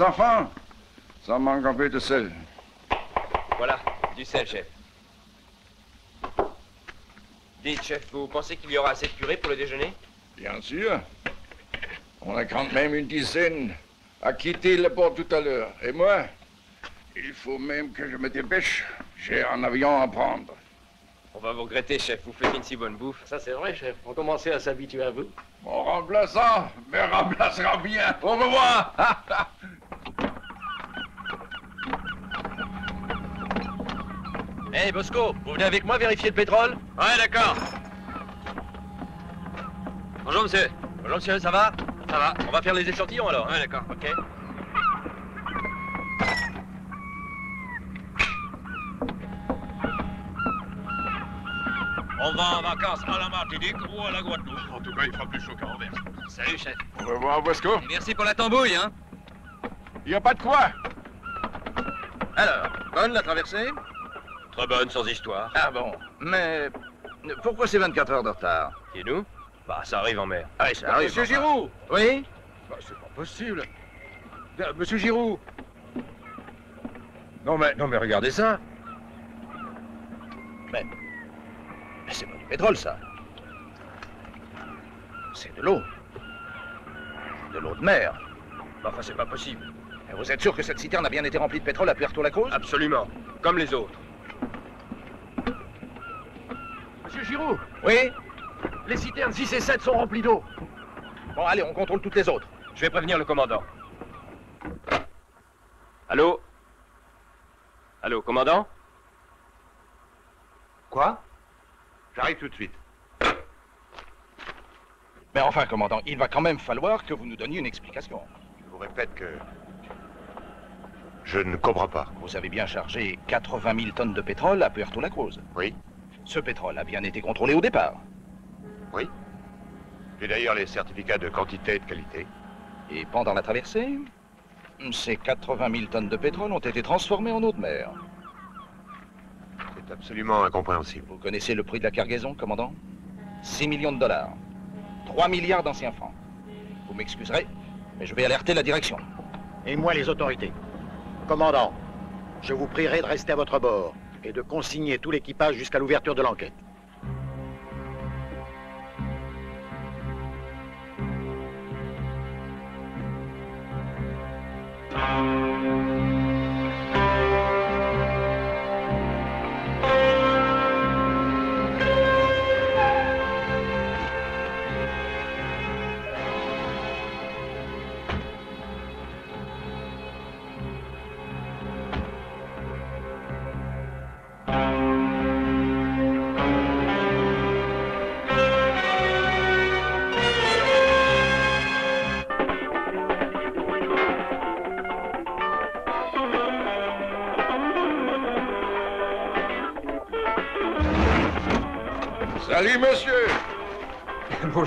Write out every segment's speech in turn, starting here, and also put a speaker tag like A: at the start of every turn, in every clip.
A: Les enfants? Ça manque un peu de sel.
B: Voilà, du sel, chef. Dites, chef, vous pensez qu'il y aura assez de purée pour le déjeuner?
A: Bien sûr. On a quand même une dizaine à quitter le port tout à l'heure. Et moi, il faut même que je me dépêche. J'ai un avion à prendre.
B: On va vous regretter, chef. Vous faites une si bonne bouffe.
C: Ça, c'est vrai, chef. On commençait à s'habituer à vous.
A: Mon remplaçant me remplacera bien. Au revoir.
B: Hé, Bosco, vous venez avec moi vérifier le pétrole Ouais, d'accord. Bonjour, monsieur. Bonjour, monsieur, ça va Ça va. On va faire les échantillons, alors Ouais, d'accord. OK.
D: On va en vacances à la Martinique ou à la Guadeloupe. En tout cas, il fera plus chaud qu'à Anvers.
B: Salut, chef.
A: Au revoir, Bosco.
B: Et merci pour la tambouille, hein
A: Il n'y a pas de quoi.
B: Alors, bonne la traversée
D: Très bonne, sans histoire.
B: Ah bon, mais pourquoi c'est 24 heures de retard?
D: Et nous Bah, ça arrive en mer.
B: Ah oui, ça arrive.
C: Monsieur. Giroud
B: Oui?
C: Bah, C'est pas possible. Euh, Monsieur Giroud Non, mais, non, mais regardez ça.
B: Mais c'est pas du pétrole, ça. C'est de l'eau. De l'eau de mer.
D: Bah, enfin, c'est pas possible.
B: Et vous êtes sûr que cette citerne a bien été remplie de pétrole à Puerto-la-Cruz
D: Absolument. Comme les autres.
C: Monsieur Giroud
B: Oui
C: Les citernes 6 et 7 sont remplies d'eau.
B: Bon, allez, on contrôle toutes les autres.
D: Je vais prévenir le commandant. Allô Allô, commandant
C: Quoi J'arrive tout de suite.
B: Mais enfin, commandant, il va quand même falloir que vous nous donniez une explication.
E: Je vous répète que je ne comprends pas.
B: Vous avez bien chargé 80 000 tonnes de pétrole à Puerto-la-Cruz.
E: Oui,
B: Ce pétrole a bien été contrôlé au départ.
E: oui. J'ai d'ailleurs les certificats de quantité et de qualité.
B: Et pendant la traversée, ces 80 000 tonnes de pétrole ont été transformées en eau de mer.
E: C'est absolument incompréhensible.
B: Vous connaissez le prix de la cargaison, commandant? 6 millions de dollars. 3 milliards d'anciens francs. Vous m'excuserez, mais je vais alerter la direction.
F: Et moi les autorités. Commandant, je vous prierai de rester à votre bord et de consigner tout l'équipage jusqu'à l'ouverture de l'enquête.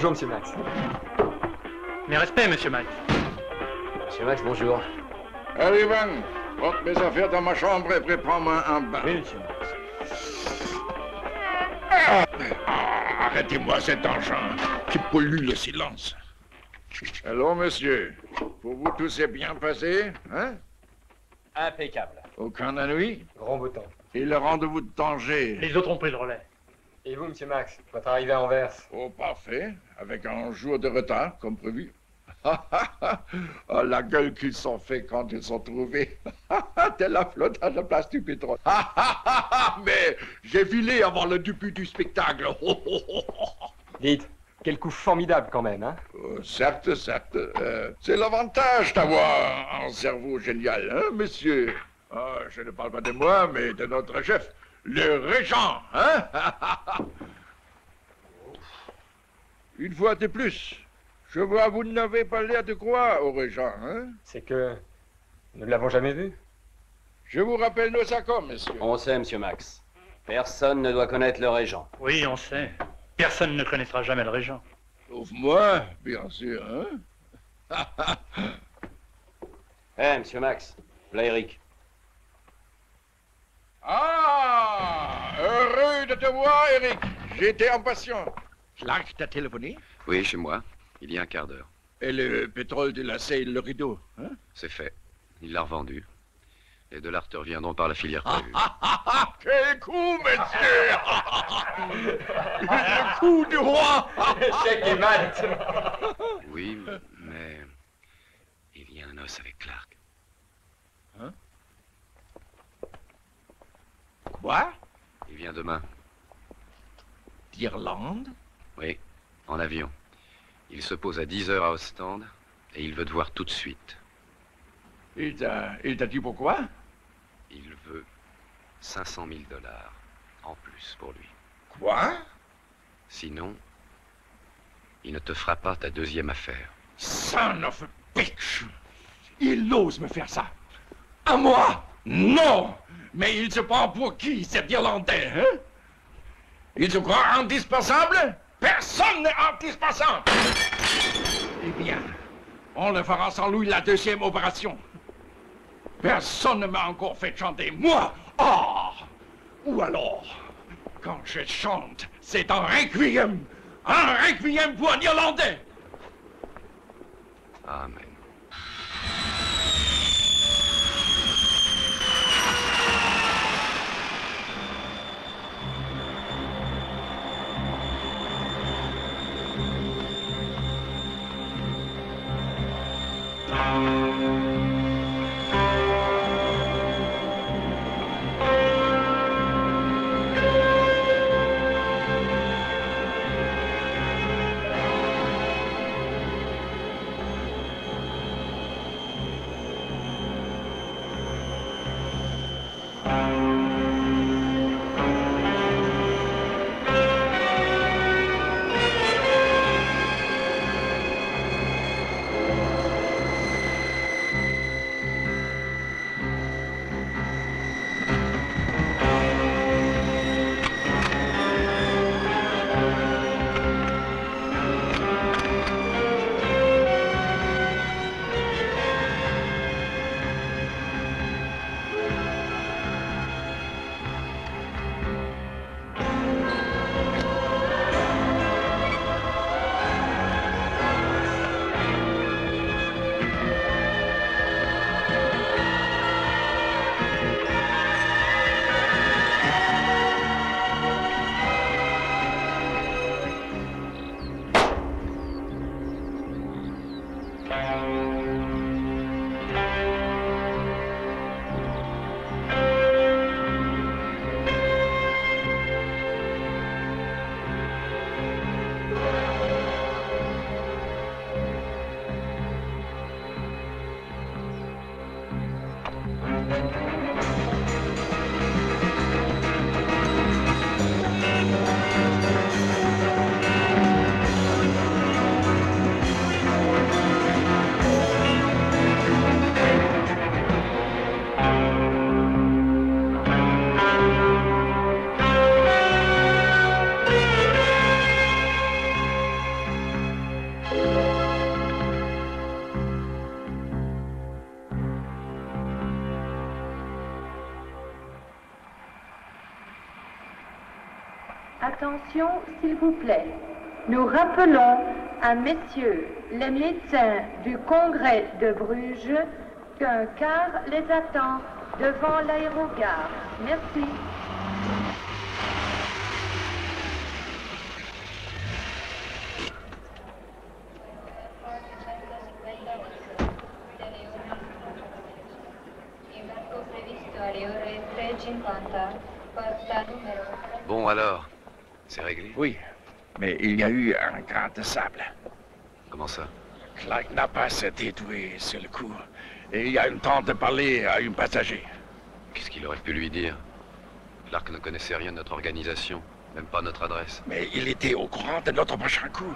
C: Bonjour, monsieur Max.
G: Mes respects, monsieur Max.
C: Monsieur Max, bonjour.
A: Allez, Ivan, porte mes affaires dans ma chambre et prépare-moi un bain.
G: Oui, monsieur Max.
A: Ah, Arrêtez-moi cet engin qui pollue le silence. Allô, monsieur. Pour vous, tout s'est bien passé, hein?
D: Impeccable.
A: Aucun ennui?
C: Grand beau temps.
A: Et le rendez-vous de Tanger
G: Les autres ont pris le relais.
C: Et vous, monsieur Max, votre arrivée à Anvers
A: Oh, parfait. Avec un jour de retard, comme prévu. oh, la gueule qu'ils sont fait quand ils sont trouvés. Telle la flotte à la place du pétrole. Mais j'ai filé avant le début du spectacle.
C: Dites, quel coup formidable quand même, hein
A: Oh, certes, certes. euh, c'est l'avantage d'avoir un cerveau génial, hein, monsieur Ah, Je ne parle pas de moi, mais de notre chef, le régent, hein Une fois de plus, je vois vous n'avez pas l'air de croire au régent, hein
C: C'est que nous ne l'avons jamais vu.
A: Je vous rappelle nos accords, monsieur.
D: On sait, monsieur Max. Personne ne doit connaître le régent.
G: Oui, on sait. Personne ne connaîtra jamais le régent.
A: Sauf moi, bien sûr, hein
D: Eh, monsieur Max, là, Eric.
A: Ah Heureux de te voir, Eric. J'étais impatient. Clark t'a téléphoné
H: Oui, chez moi, il y a un quart d'heure.
A: Et le pétrole de la Seille, le rideau, hein
H: C'est fait.
I: Il l'a revendu. Les dollars te reviendront par la filière prévue.
A: Ah, ah, ah, quel coup, monsieur Le coup du roi
C: Chèque et Malte
I: Oui, mais il y a un os avec Clark.
A: Quoi
I: Il vient demain.
A: D'Irlande
I: Oui, en avion. Il se pose à 10 heures à Ostende et il veut te voir tout de suite.
A: Il t'a il t'a dit pourquoi?
I: Il veut 500 000 dollars en plus pour lui.
A: Quoi?
I: Sinon, il ne te fera pas ta deuxième affaire.
A: Son of a bitch! Il ose me faire ça. À moi? Non! Mais il se prend pour qui, cet Irlandais, hein? Il se croit indispensable? Personne n'est indispensable Eh bien, on le fera sans lui la deuxième opération. Personne ne m'a encore fait chanter, moi Ah Ou alors, quand je chante, c'est un requiem Un requiem pour un Irlandais
I: Amen.
J: S'il vous plaît. Nous rappelons à messieurs les médecins du Congrès de Bruges qu'un car les attend devant l'aérogare. Merci.
A: Oui, mais il y a eu un grain de sable.
I: Comment ça?
A: Clark n'a pas été tué sur le coup. Et il y a une tente de parler à une passager.
I: Qu'est-ce qu'il aurait pu lui dire? Clark ne connaissait rien de notre organisation, même pas notre adresse.
A: Mais il était au courant de notre prochain coup.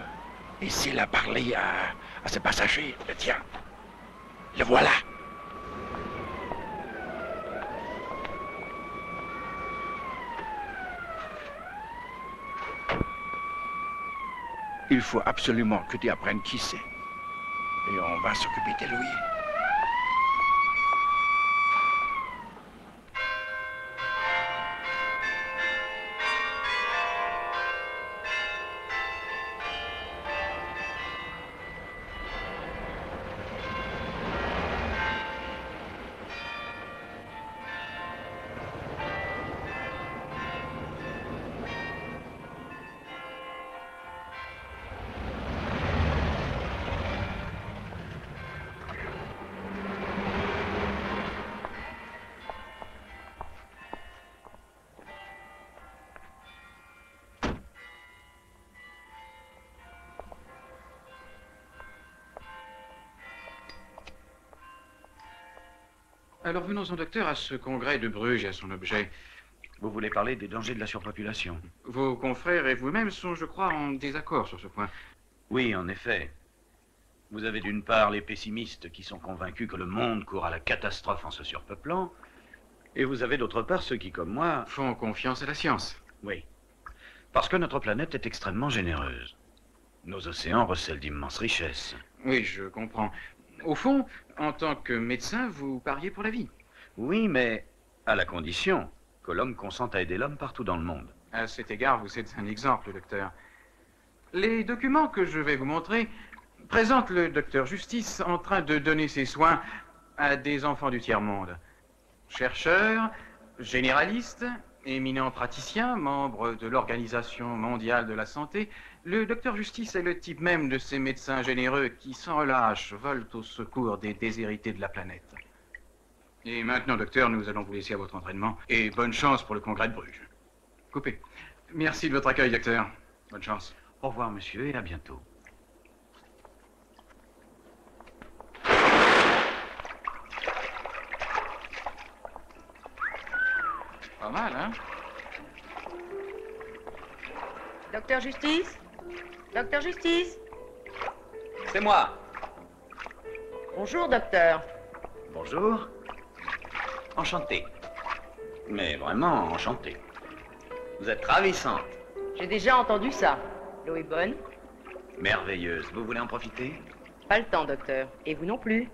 A: Et s'il a parlé à, à ce passager, le tien, le voilà. Il faut absolument que tu apprennes qui c'est. Et on va s'occuper de lui.
K: Alors venons-en, docteur, à ce congrès de Bruges et à son objet.
L: Vous voulez parler des dangers de la surpopulation
K: Vos confrères et vous-même sont, je crois, en désaccord sur ce point.
L: Oui, en effet. Vous avez d'une part les pessimistes qui sont convaincus que le monde court à la catastrophe en se surpeuplant, et vous avez d'autre part ceux qui, comme moi...
K: Font confiance à la science.
L: Oui. Parce que notre planète est extrêmement généreuse. Nos océans recèlent d'immenses richesses.
K: Oui, je comprends. Au fond, en tant que médecin, vous pariez pour la vie.
L: Oui, mais à la condition que l'homme consente à aider l'homme partout dans le monde.
K: À cet égard, vous êtes un exemple, docteur. Les documents que je vais vous montrer présentent le docteur Justice en train de donner ses soins à des enfants du tiers-monde. Chercheur, généraliste, éminent praticien, membre de l'Organisation mondiale de la santé, le docteur Justice est le type même de ces médecins généreux qui, sans relâche, volent au secours des déshérités de la planète. Et maintenant, docteur, nous allons vous laisser à votre entraînement. Et bonne chance pour le congrès de Bruges. Coupez. Merci de votre accueil, docteur. Bonne chance.
L: Au revoir, monsieur, et à bientôt.
K: Pas mal, hein?
M: Docteur Justice? Docteur Justice
L: C'est moi.
M: Bonjour, docteur.
L: Bonjour. Enchanté. Mais vraiment enchanté. Vous êtes ravissante.
M: J'ai déjà entendu ça. L'eau est bonne
L: Merveilleuse. Vous voulez en profiter?
M: Pas le temps, docteur. Et vous non plus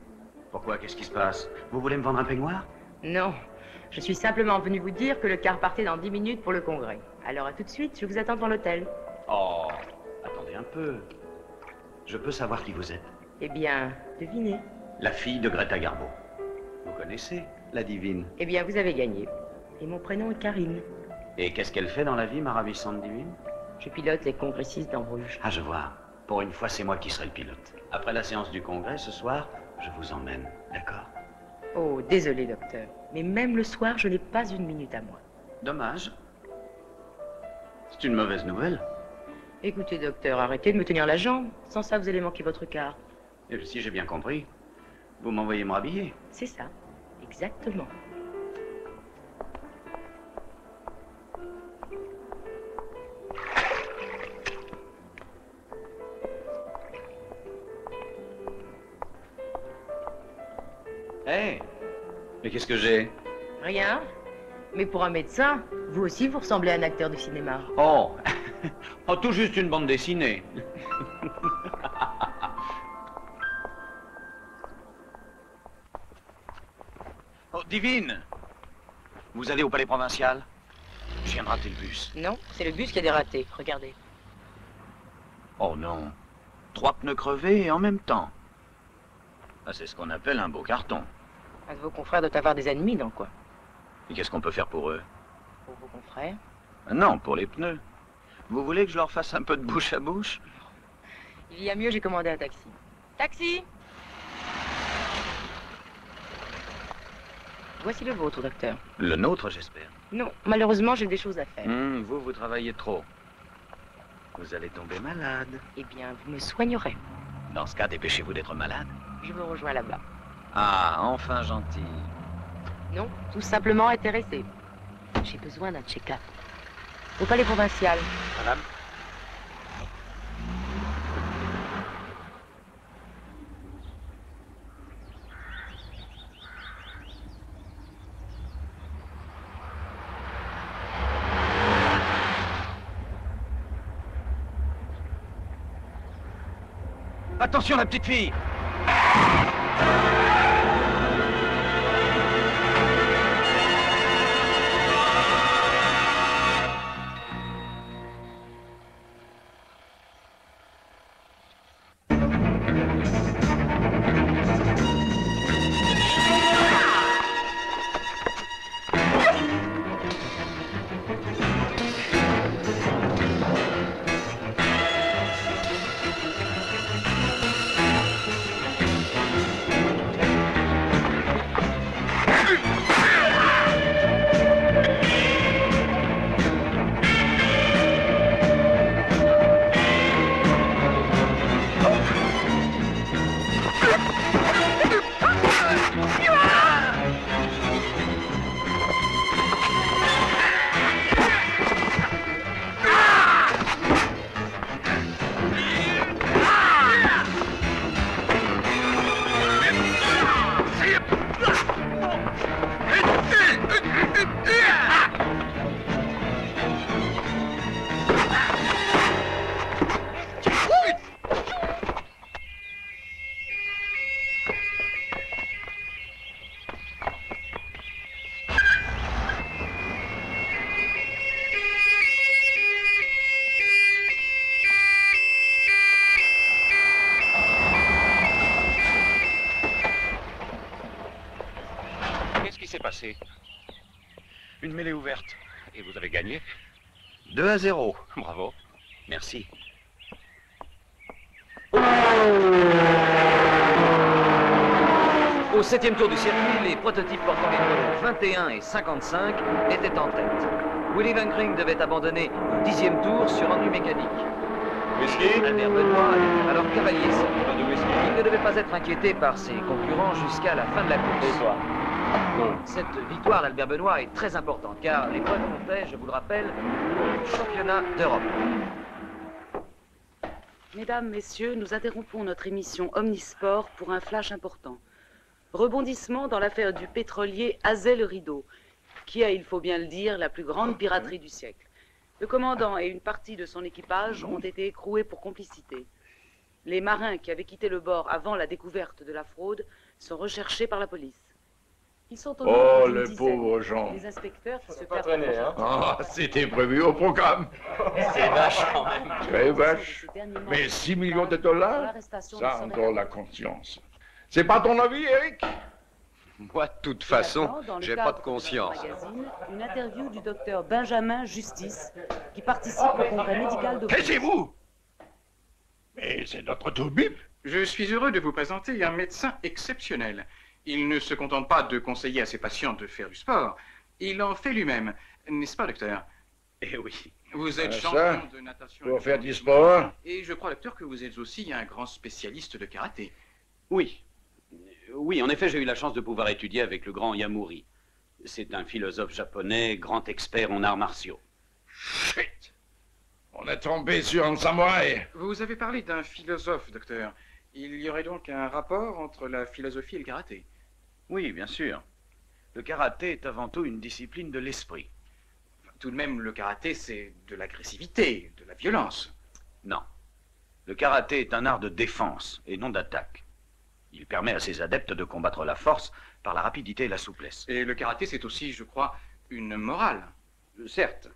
L: Pourquoi? Qu'est-ce qui se passe? Vous voulez me vendre un peignoir?
M: Non. Je suis simplement venu vous dire que le car partait dans 10 minutes pour le congrès. Alors à tout de suite, je vous attends dans l'hôtel.
L: Oh, attendez un peu. Je peux savoir qui vous êtes?
M: Eh bien, devinez.
L: La fille de Greta Garbo. Vous connaissez la divine?
M: Eh bien, vous avez gagné. Et mon prénom est Karine.
L: Et qu'est-ce qu'elle fait dans la vie, ma ravissante divine?
M: Je pilote les congressistes dans Bruges.
L: Ah, je vois. Pour une fois, c'est moi qui serai le pilote. Après la séance du congrès, ce soir, je vous emmène, d'accord?
M: Oh, désolé, docteur. Mais même le soir, je n'ai pas une minute à moi.
L: Dommage. C'est une mauvaise nouvelle.
M: Écoutez, docteur, arrêtez de me tenir la jambe. Sans ça, vous allez manquer votre car.
L: Et si j'ai bien compris, vous m'envoyez me rhabiller.
M: C'est ça. Exactement.
L: Hé Mais qu'est-ce que j'ai?
M: Rien. Mais pour un médecin, vous aussi, vous ressemblez à un acteur de cinéma.
L: Oh Oh, tout juste une bande dessinée. oh, Divine Vous allez au palais provincial Je viens de rater le bus?
M: Non, c'est le bus qui a dératé. Regardez.
L: Oh non. Trois pneus crevés et en même temps. Ah, c'est ce qu'on appelle un beau carton.
M: Un de vos confrères doit avoir des ennemis dans le coin.
L: Et qu'est-ce qu'on peut faire pour eux?
M: Pour vos confrères?
L: Non, pour les pneus. Vous voulez que je leur fasse un peu de bouche à bouche?
M: Il y a mieux, j'ai commandé un taxi. Taxi Voici le vôtre, docteur.
L: Le nôtre, j'espère.
M: Non, malheureusement, j'ai des choses à faire.
L: Hum, vous, vous travaillez trop. Vous allez tomber malade.
M: Eh bien, vous me soignerez.
L: Dans ce cas, dépêchez-vous d'être malade.
M: Je vous rejoins là-bas.
L: Ah, enfin gentil.
M: Non, tout simplement intéressé. J'ai besoin d'un check-up. Au palais provincial.
L: Madame Attention la petite fille Une mêlée ouverte.
B: Et vous avez gagné
L: 2 à 0.
B: Bravo.
L: Merci.
N: Au septième tour du circuit, les prototypes portant les numéros 21 et 55 étaient en tête. Willy Van Kring devait abandonner au dixième tour sur ennui mécanique.
C: Whisky
N: Albert Benoît était alors cavalier seul. Il ne devait pas être inquiété par ses concurrents jusqu'à la fin de la course. Cette victoire d'Albert Benoît est très importante car les points comptaient, je vous le rappelle, au championnat d'Europe.
O: Mesdames, Messieurs, nous interrompons notre émission Omnisport pour un flash important. Rebondissement dans l'affaire du pétrolier Azel le Rideau, qui a, il faut bien le dire, la plus grande piraterie du siècle. Le commandant et une partie de son équipage ont été écroués pour complicité. Les marins qui avaient quitté le bord avant la découverte de la fraude sont recherchés par la police. Ils sont au
A: Oh, les
O: dizaine.
A: pauvres gens.
O: Les inspecteurs qui se
C: pas traîner, hein.
A: Ah, c'était prévu au programme.
C: C'est vache quand même.
A: Très vache. Mais 6 millions de dollars, ça endort la conscience. C'est pas ton avis, Eric?
H: Moi, de toute façon, j'ai pas de conscience.
O: magazine, Une interview du docteur Benjamin Justice, qui participe au congrès médical de
A: Taisez-vous Mais c'est notre toubib.
K: Je suis heureux de vous présenter un médecin exceptionnel. Il ne se contente pas de conseiller à ses patients de faire du sport, il en fait lui-même. N'est-ce pas, docteur?
L: Eh oui.
K: Vous êtes
A: Ah,
K: champion
A: ça,
K: de natation.
A: pour faire du sport.
K: Et je crois, docteur, que vous êtes aussi un grand spécialiste de karaté.
L: Oui. Oui, en effet, j'ai eu la chance de pouvoir étudier avec le grand Yamuri. C'est un philosophe japonais, grand expert en arts martiaux.
A: Chut On est tombé sur un samouraï.
K: Vous avez parlé d'un philosophe, docteur. Il y aurait donc un rapport entre la philosophie et le karaté.
L: Oui, bien sûr. Le karaté est avant tout une discipline de l'esprit.
K: Tout de même, le karaté, c'est de l'agressivité, de la violence.
L: Non. Le karaté est un art de défense et non d'attaque. Il permet à ses adeptes de combattre la force par la rapidité et la souplesse.
K: Et le karaté, c'est aussi, je crois, une morale.
L: Certes.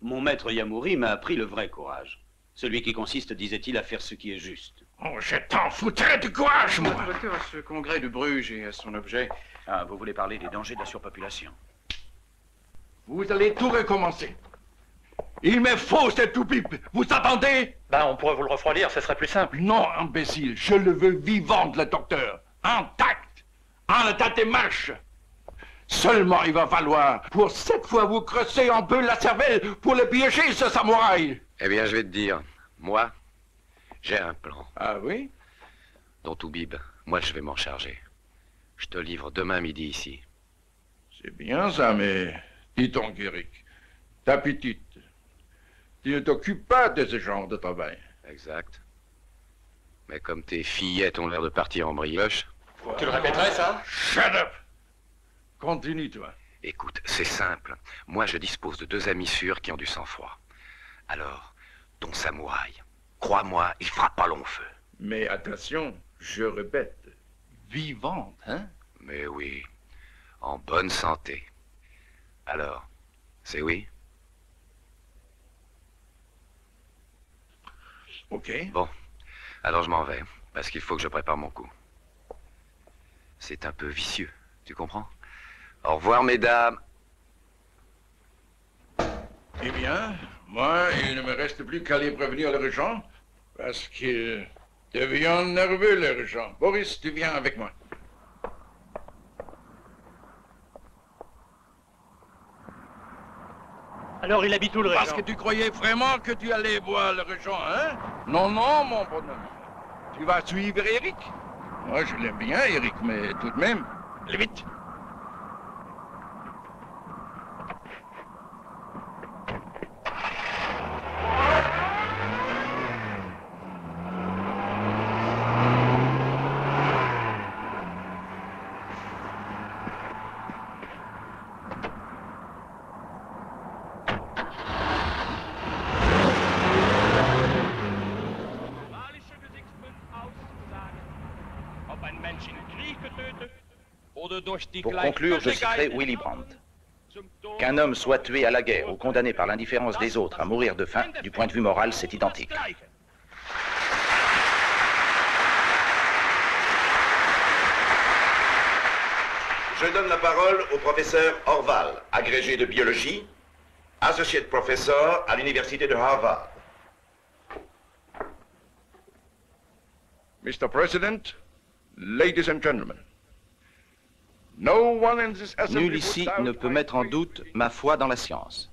L: Mon maître Yamuri m'a appris le vrai courage. Celui qui consiste, disait-il, à faire ce qui est juste.
A: Oh, je t'en foutrais du courage, moi
K: Docteur, à ce congrès de Bruges et à son objet.
L: Ah, vous voulez parler des dangers de la surpopulation
A: Vous allez tout recommencer. Il me faut cette toupie. Vous attendez?
G: Ben, on pourrait vous le refroidir, ce serait plus simple.
A: Non, imbécile. Je le veux vivant, le docteur. Intact. En état de marche. Seulement, il va falloir, pour cette fois, vous creuser un peu la cervelle pour le piéger, ce samouraï.
H: Eh bien, je vais te dire, moi, j'ai un plan.
A: Ah oui?
H: Dont tout bib, moi je vais m'en charger. Je te livre demain midi ici.
A: C'est bien ça, mais dis donc, Eric, ta petite, tu ne t'occupes pas de ce genre de travail.
H: Exact. Mais comme tes fillettes ont l'air de partir en brioche.
C: Tu le répéterais, ça?
A: Shut up Continue, toi.
H: Écoute, c'est simple. Moi, je dispose de deux amis sûrs qui ont du sang-froid. Alors, ton samouraï, crois-moi, il fera pas long feu.
A: Mais attention, je répète, vivante, hein?
H: Mais oui, en bonne santé. Alors, c'est oui?
A: Ok.
H: Bon, alors je m'en vais, parce qu'il faut que je prépare mon coup. C'est un peu vicieux, tu comprends? Au revoir, mesdames.
A: Eh bien, moi, il ne me reste plus qu'à aller prévenir le régent, parce que devient nerveux, le régent. Boris, tu viens avec moi.
G: Alors il habite où le
A: Parce
G: régent
A: que tu croyais vraiment que tu allais voir le régent, hein? Non, non, mon bonhomme. Tu vas suivre Eric Moi, je l'aime bien, Eric, mais tout de même, allez vite.
B: Pour conclure, je citerai Willy Brandt. Qu'un homme soit tué à la guerre ou condamné par l'indifférence des autres à mourir de faim, du point de vue moral, c'est identique.
E: Je donne la parole au professeur Orval, agrégé de biologie, associate professor à l'université de Harvard.
A: Mr. President, ladies and gentlemen,
B: Nul ici ne peut mettre en doute ma foi dans la science.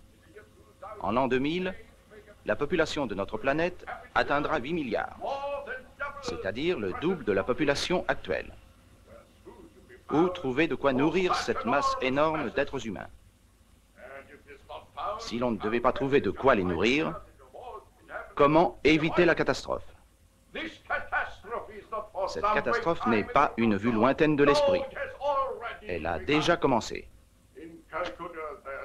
B: En l'an 2000, la population de notre planète atteindra 8 milliards, c'est-à-dire le double de la population actuelle. Où trouver de quoi nourrir cette masse énorme d'êtres humains? Si l'on ne devait pas trouver de quoi les nourrir, comment éviter la catastrophe? Cette catastrophe n'est pas une vue lointaine de l'esprit. Elle a déjà commencé.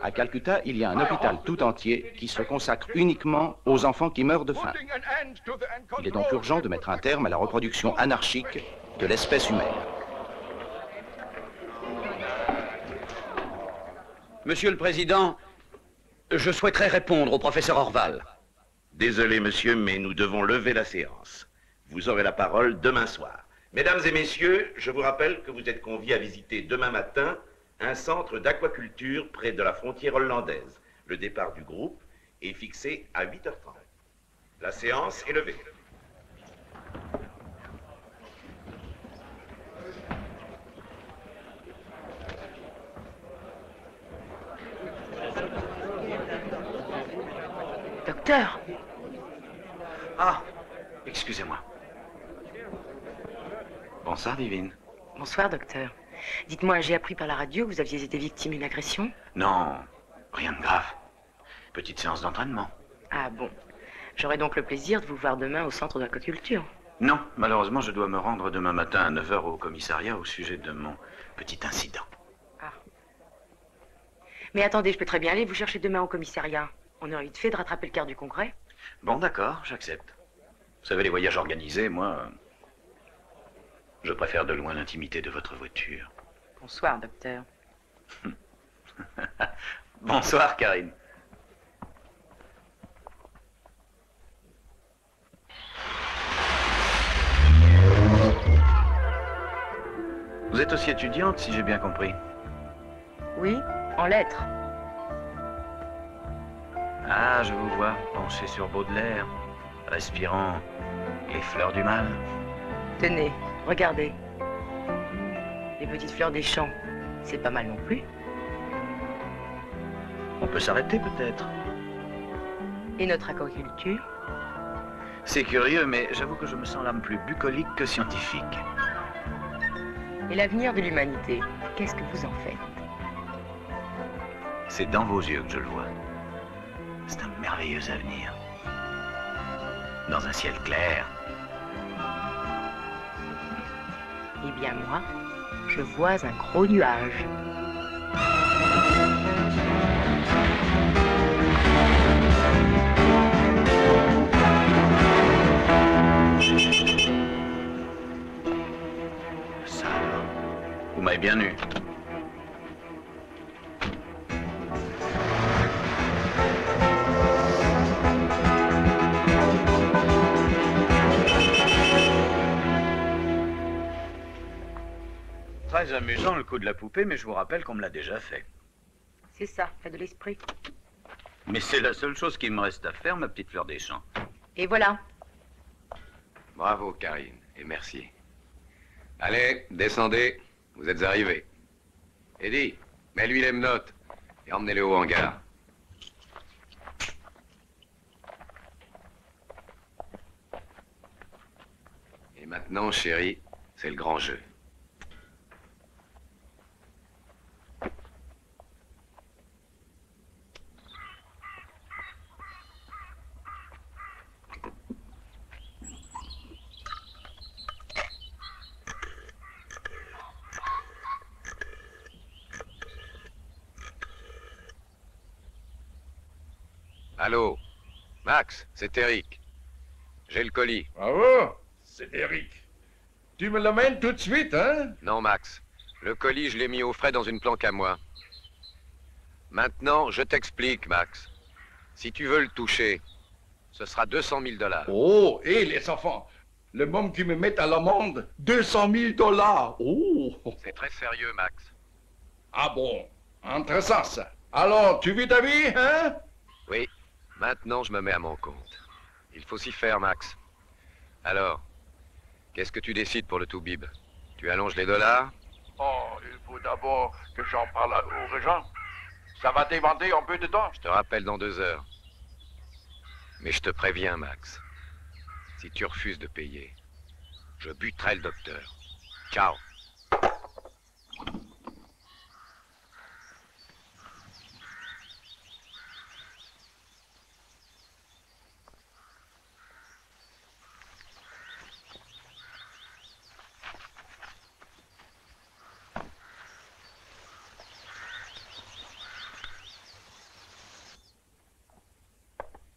B: À Calcutta, il y a un hôpital tout entier qui se consacre uniquement aux enfants qui meurent de faim. Il est donc urgent de mettre un terme à la reproduction anarchique de l'espèce humaine.
P: Monsieur le Président, je souhaiterais répondre au professeur Orval.
E: Désolé, monsieur, mais nous devons lever la séance. Vous aurez la parole demain soir. Mesdames et messieurs, je vous rappelle que vous êtes conviés à visiter demain matin un centre d'aquaculture près de la frontière hollandaise. Le départ du groupe est fixé à 8h30. La séance est levée.
M: Docteur
L: Ah, excusez-moi. Bonsoir, Divine.
M: Bonsoir, docteur. Dites-moi, j'ai appris par la radio que vous aviez été victime d'une agression
L: Non, rien de grave. Petite séance d'entraînement.
M: Ah bon. J'aurai donc le plaisir de vous voir demain au centre d'aquaculture.
L: Non, malheureusement, je dois me rendre demain matin à 9h au commissariat au sujet de mon petit incident.
M: Mais attendez, je peux très bien aller vous chercher demain au commissariat. On aurait vite fait de rattraper le quart du congrès.
L: Bon, d'accord, j'accepte. Vous savez, les voyages organisés, moi, je préfère de loin l'intimité de votre voiture.
M: Bonsoir, docteur.
L: Bonsoir, Karine. Vous êtes aussi étudiante, si j'ai bien compris.
M: Oui, en lettres.
L: Ah, je vous vois, penché sur Baudelaire, respirant les fleurs du mal.
M: Tenez, regardez. Les petites fleurs des champs, c'est pas mal non plus.
L: On peut s'arrêter peut-être.
M: Et notre aquaculture
L: C'est curieux, mais j'avoue que je me sens l'âme plus bucolique que scientifique.
M: Et l'avenir de l'humanité, qu'est-ce que vous en faites
L: C'est dans vos yeux que je le vois. C'est un merveilleux avenir. Dans un ciel clair.
M: Eh bien moi, je vois un gros nuage.
L: Ça. Vous m'avez bien eu. Très amusant le coup de la poupée, mais je vous rappelle qu'on me l'a déjà fait.
M: C'est ça, fait de l'esprit.
P: Mais c'est la seule chose qui me reste à faire, ma petite fleur des champs.
M: Et voilà.
I: Bravo, Karine, et merci. Allez, descendez, vous êtes arrivés. Eddie, mets-lui les menottes et emmenez-le au hangar. Et maintenant, chérie, c'est le grand jeu. Allô? Max, c'est Eric. J'ai le colis.
A: Bravo, c'est Eric. Tu me l'amènes tout de suite, hein?
I: Non, Max. Le colis, je l'ai mis au frais dans une planque à moi. Maintenant, je t'explique, Max. Si tu veux le toucher, ce sera 200 000 dollars.
A: Oh, hé, les enfants, le moment qui me met à l'amende, 200 000 dollars. Oh
I: C'est très sérieux, Max.
A: Ah bon? Intéressant, ça. Alors, tu vis ta vie, hein?
I: Maintenant je me mets à mon compte. Il faut s'y faire, Max. Alors, qu'est-ce que tu décides pour le tout-bib Tu allonges les dollars?
A: Oh, il faut d'abord que j'en parle au régent. Ça va demander un peu de temps.
I: Je te rappelle dans deux heures. Mais je te préviens, Max. Si tu refuses de payer, je buterai le docteur. Ciao.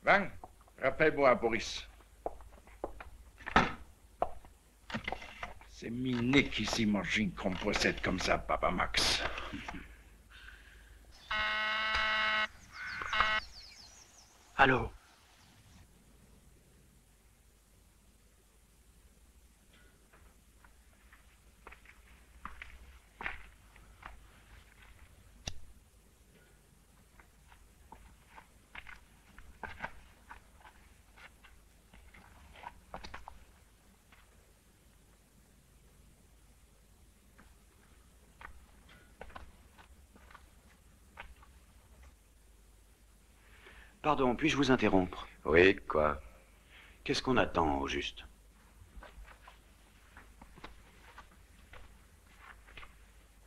A: Van, rappelle-moi, Boris. C'est Miné qui s'imagine qu'on possède comme ça, Papa Max.
G: Allô
L: Pardon, puis-je vous interrompre
I: Oui, quoi
L: Qu'est-ce qu'on attend au juste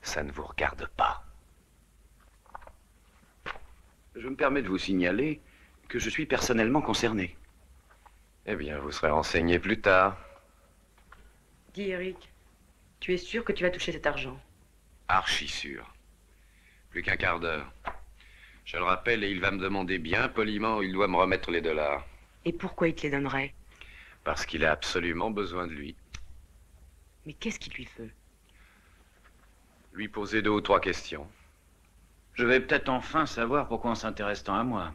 I: Ça ne vous regarde pas.
L: Je me permets de vous signaler que je suis personnellement concerné.
I: Eh bien, vous serez renseigné plus tard.
M: Dis, Eric, tu es sûr que tu vas toucher cet argent?
I: Archi sûr. Plus qu'un quart d'heure. Je le rappelle et il va me demander bien poliment où il doit me remettre les dollars.
M: Et pourquoi il te les donnerait?
I: Parce qu'il a absolument besoin de lui.
M: Mais qu'est-ce qu'il lui veut?
I: Lui poser deux ou trois questions.
L: Je vais peut-être enfin savoir pourquoi on s'intéresse tant à moi.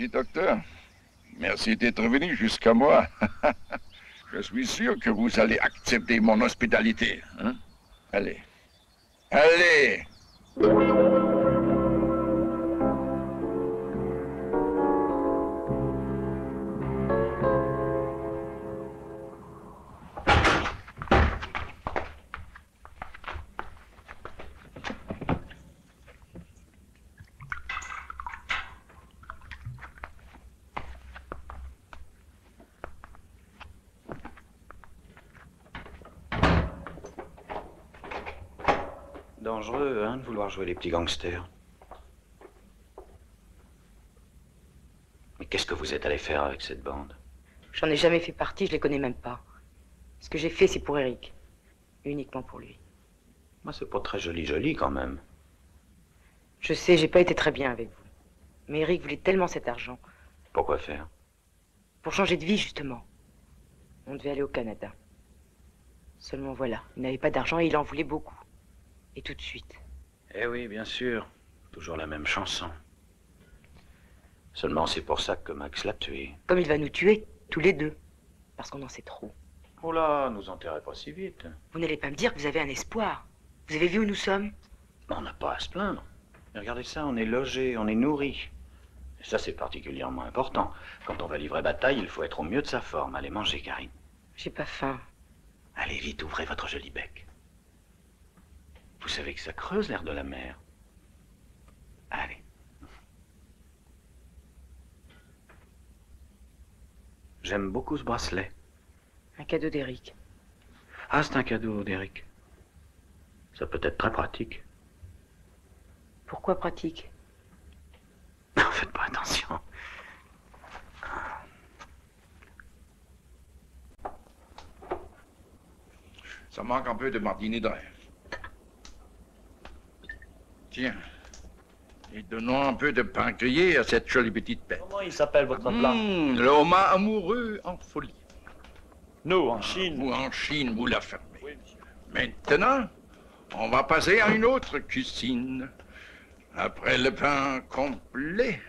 A: Merci, docteur. Merci d'être venu jusqu'à moi. Je suis sûr que vous allez accepter mon hospitalité.
L: Jouer les petits gangsters. Mais qu'est-ce que vous êtes allé faire avec cette bande?
M: J'en ai jamais fait partie, je les connais même pas. Ce que j'ai fait, c'est pour Eric. Uniquement pour lui.
L: Moi, c'est pas très joli, joli quand même.
M: Je sais, j'ai pas été très bien avec vous. Mais Eric voulait tellement cet argent.
L: Pourquoi faire?
M: Pour changer de vie, justement. On devait aller au Canada. Seulement voilà, il n'avait pas d'argent et il en voulait beaucoup. Et tout de suite.
L: Eh oui, bien sûr. Toujours la même chanson. Seulement, c'est pour ça que Max l'a tué.
M: Comme il va nous tuer, tous les deux. Parce qu'on en sait trop.
L: Oh là, nous enterrez pas si vite.
M: Vous n'allez pas me dire que vous avez un espoir. Vous avez vu où nous sommes?
L: On n'a pas à se plaindre. Mais regardez ça, on est logé, on est nourri. Et ça, c'est particulièrement important. Quand on va livrer bataille, il faut être au mieux de sa forme. Allez manger, Karine.
M: J'ai pas faim.
L: Allez vite, ouvrez votre joli bec. Vous savez que ça creuse l'air de la mer. Allez. J'aime beaucoup ce bracelet.
M: Un cadeau d'Eric.
L: Ah, c'est un cadeau d'Eric. Ça peut être très pratique.
M: Pourquoi pratique?
L: Faites pas attention.
A: Ça manque un peu de martini de rêve. Tiens. Et donnons un peu de pain grillé à cette jolie petite bête.
Q: Comment il s'appelle votre plat?
A: Mmh, le homard amoureux en folie.
Q: Nous, en Chine.
A: Ou en Chine, vous la fermez. Maintenant, on va passer à une autre cuisine. Après le pain complet,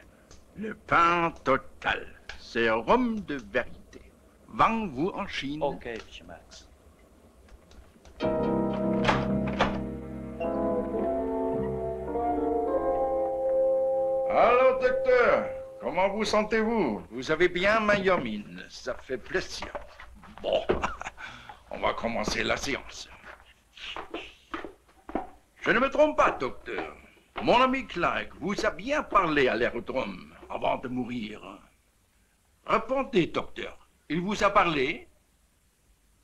A: le pain total. C'est rhum de vérité. Vend-vous en Chine.
Q: Ok, M. Max.
A: Alors, docteur, comment vous sentez-vous? Vous avez bien meilleure mine. Ça fait plaisir. Bon, on va commencer la séance. Je ne me trompe pas, docteur. Mon ami Clark vous a bien parlé à l'aérodrome avant de mourir. Répondez, docteur. Il vous a parlé?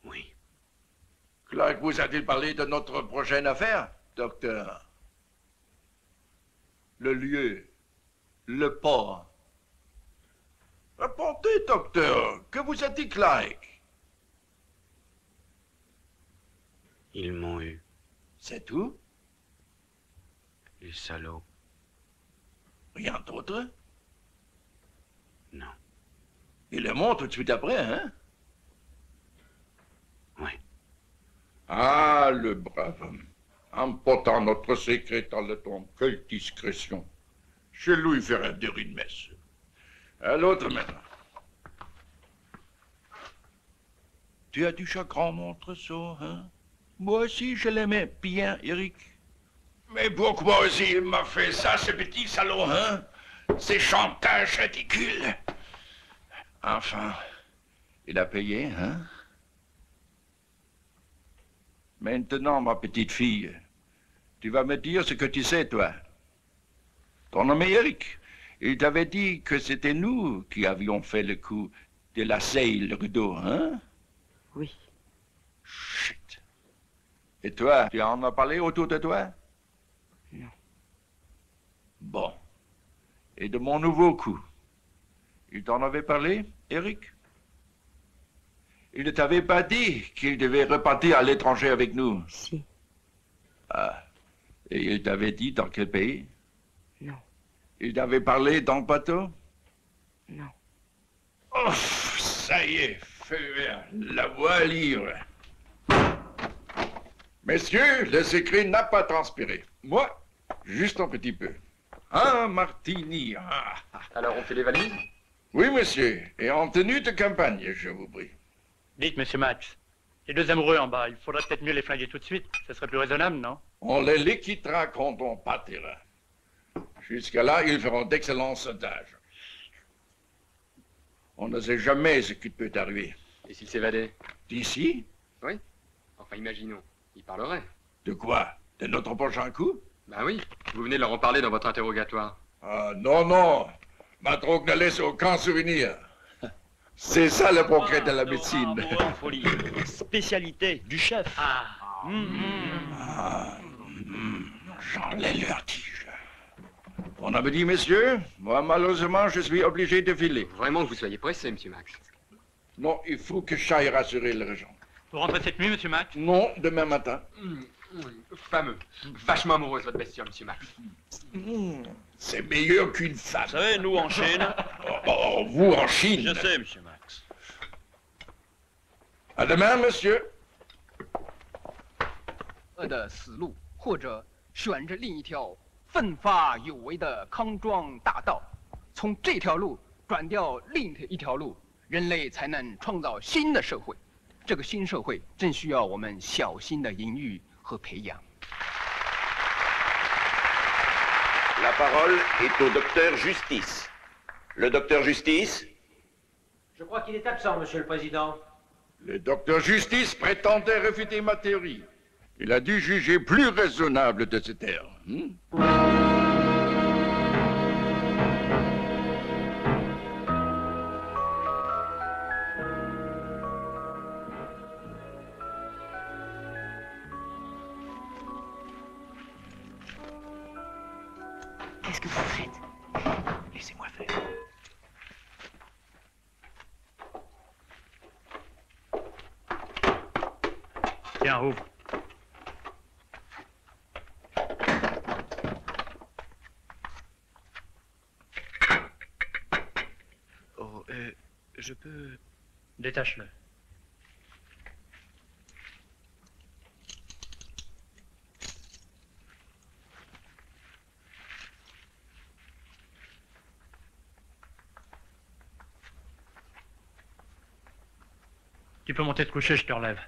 L: Oui.
A: Clark vous a-t-il parlé de notre prochaine affaire, docteur? Le lieu, le port. Répondez, docteur. Que vous a dit Clark
L: Ils m'ont eu,
A: C'est tout?
L: Les salauds.
A: Rien d'autre?
L: Non.
A: Il le montre tout de suite après, hein?
L: Oui.
A: Ah, le brave homme. Emportant notre secret dans le tombe. Quelle discrétion. Chez lui, il ferait dire une messe. À l'autre maintenant. Tu as du chagrin, mon trousseau, hein? Moi aussi, je l'aimais bien, Eric. Mais pourquoi aussi il m'a fait ça, ce petit salaud, hein? Ces chantages ridicules. Enfin, il a payé, hein? Maintenant, ma petite fille, tu vas me dire ce que tu sais, toi. Ton Eric, il t'avait dit que c'était nous qui avions fait le coup de la seille, le rideau, hein?
M: Oui.
A: Chut. Et toi, tu en as parlé autour de toi?
M: Non.
A: Bon. Et de mon nouveau coup? Il t'en avait parlé, Eric Il ne t'avait pas dit qu'il devait repartir à l'étranger avec nous?
M: Si.
A: Ah. Et il t'avait dit dans quel pays?
M: Non.
A: Il t'avait parlé dans le bateau?
M: Non.
A: Oh, ça y est, feu vert, la voie libre. Messieurs, le secret n'a pas transpiré. Moi, juste un petit peu. Un martini? ah.
C: Alors on fait les valises?
A: Oui, monsieur. Et en tenue de campagne, je vous prie.
G: Dites, monsieur Max, les deux amoureux en bas, il faudrait peut-être mieux les flinguer tout de suite. Ce serait plus raisonnable, non?
A: On les liquidera quand on partira. Jusqu'à là, ils feront d'excellents sondages. On ne sait jamais ce qui peut arriver.
C: Et s'il s'évadait?
A: D'ici?
C: Oui. Enfin, imaginons. Il parlerait.
A: De quoi? De notre prochain coup?
C: Ben oui. Vous venez de leur en parler dans votre interrogatoire.
A: Ah, non, non. Ma drogue ne laisse aucun souvenir. C'est ça le progrès de la médecine.
Q: en folie. Spécialité du chef.
G: Ah.
A: Ah, mm, J'en ai le vertige. Bon appétit, messieurs. Moi, malheureusement, je suis obligé de filer.
C: Vraiment que vous soyez pressé, monsieur Max.
A: Non, il faut que j'aille rassurer le régent.
G: Vous rentrez cette nuit, monsieur Max?
A: Non, demain matin.
C: Fameux. Vachement amoureuse, votre bestiole, monsieur Max.
A: Mm, C'est meilleur qu'une femme.
Q: Vous savez, nous en Chine.
A: Oh, oh, vous en Chine.
Q: Je sais, monsieur Max.
A: À demain, monsieur.
R: 的奋发有为的康庄大道，从这条路转掉另一条路，人类才能创造新的社会。这个新社会正需要我们小心的营育和培养。
E: La parole est au docteur Justice. Le docteur Justice
S: Je crois qu'il est absent, Monsieur le Président.
A: Le docteur Justice prétendait réfuter ma théorie. Il a dû juger plus raisonnable de terme. hmm?
G: Détache-le. Tu peux monter te coucher, je te relève.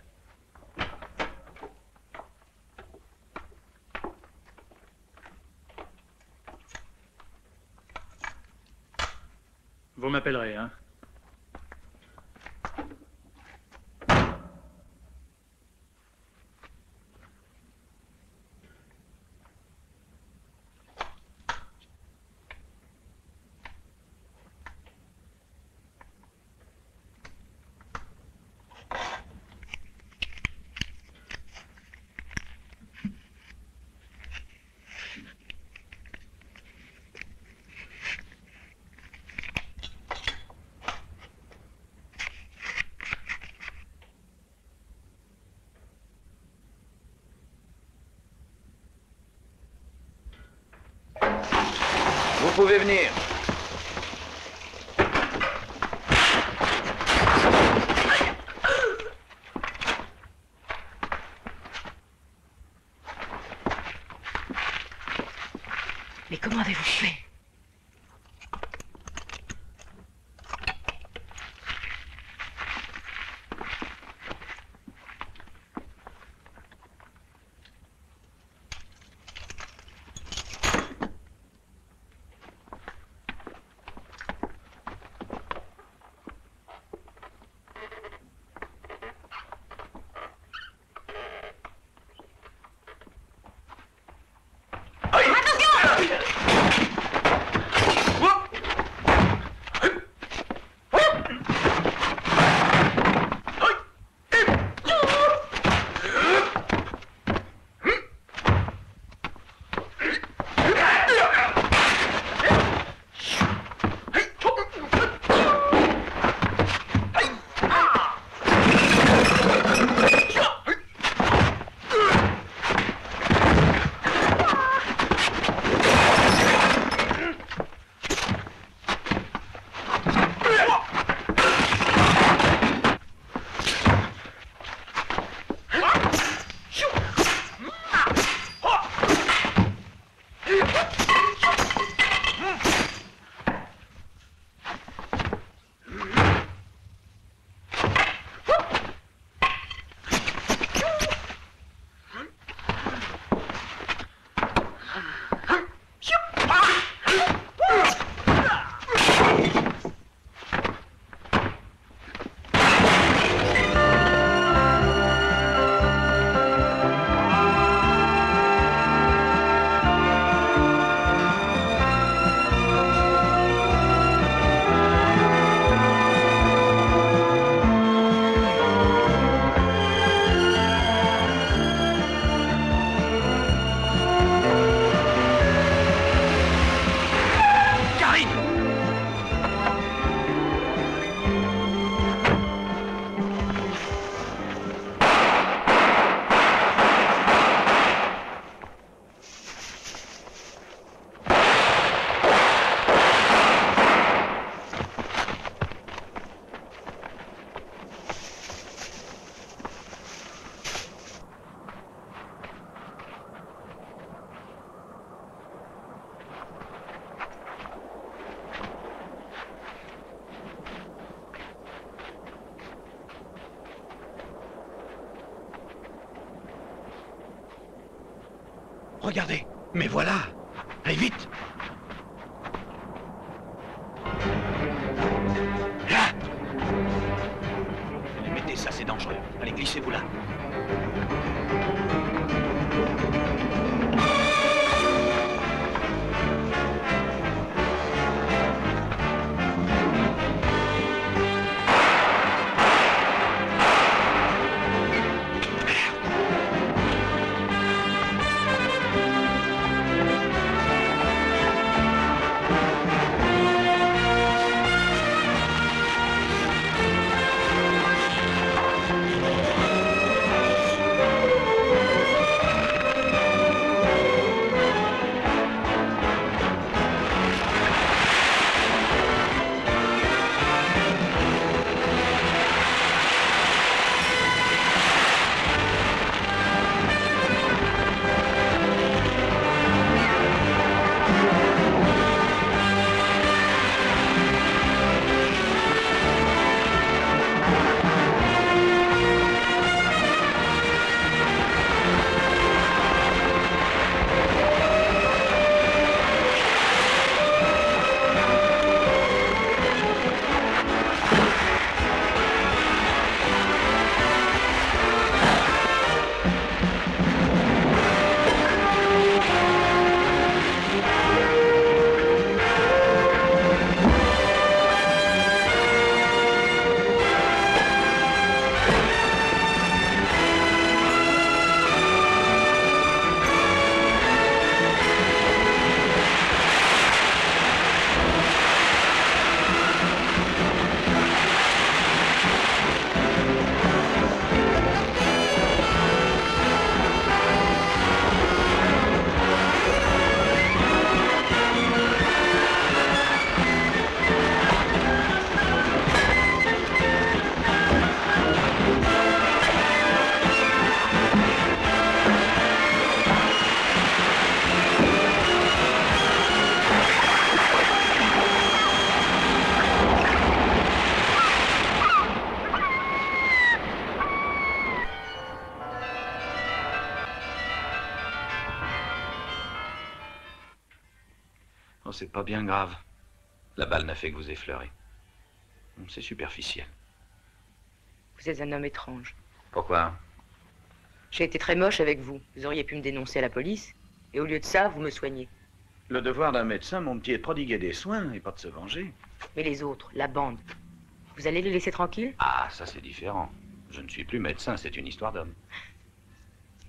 G: Vous m'appellerez, hein
N: Vous pouvez venir.
M: Mais
L: voilà. Allez vite c'est
H: pas bien grave. La balle n'a fait que vous effleurer. C'est superficiel.
M: Vous êtes un homme étrange.
H: Pourquoi?
M: J'ai été très moche avec vous. Vous auriez pu me dénoncer à la police. Et au lieu de ça, vous me soignez.
L: Le devoir d'un médecin, mon petit, est de prodiguer des soins et pas de se venger.
M: Mais les autres, la bande, vous allez les laisser tranquilles?
H: Ah, ça c'est différent. Je ne suis plus médecin, c'est une histoire d'homme.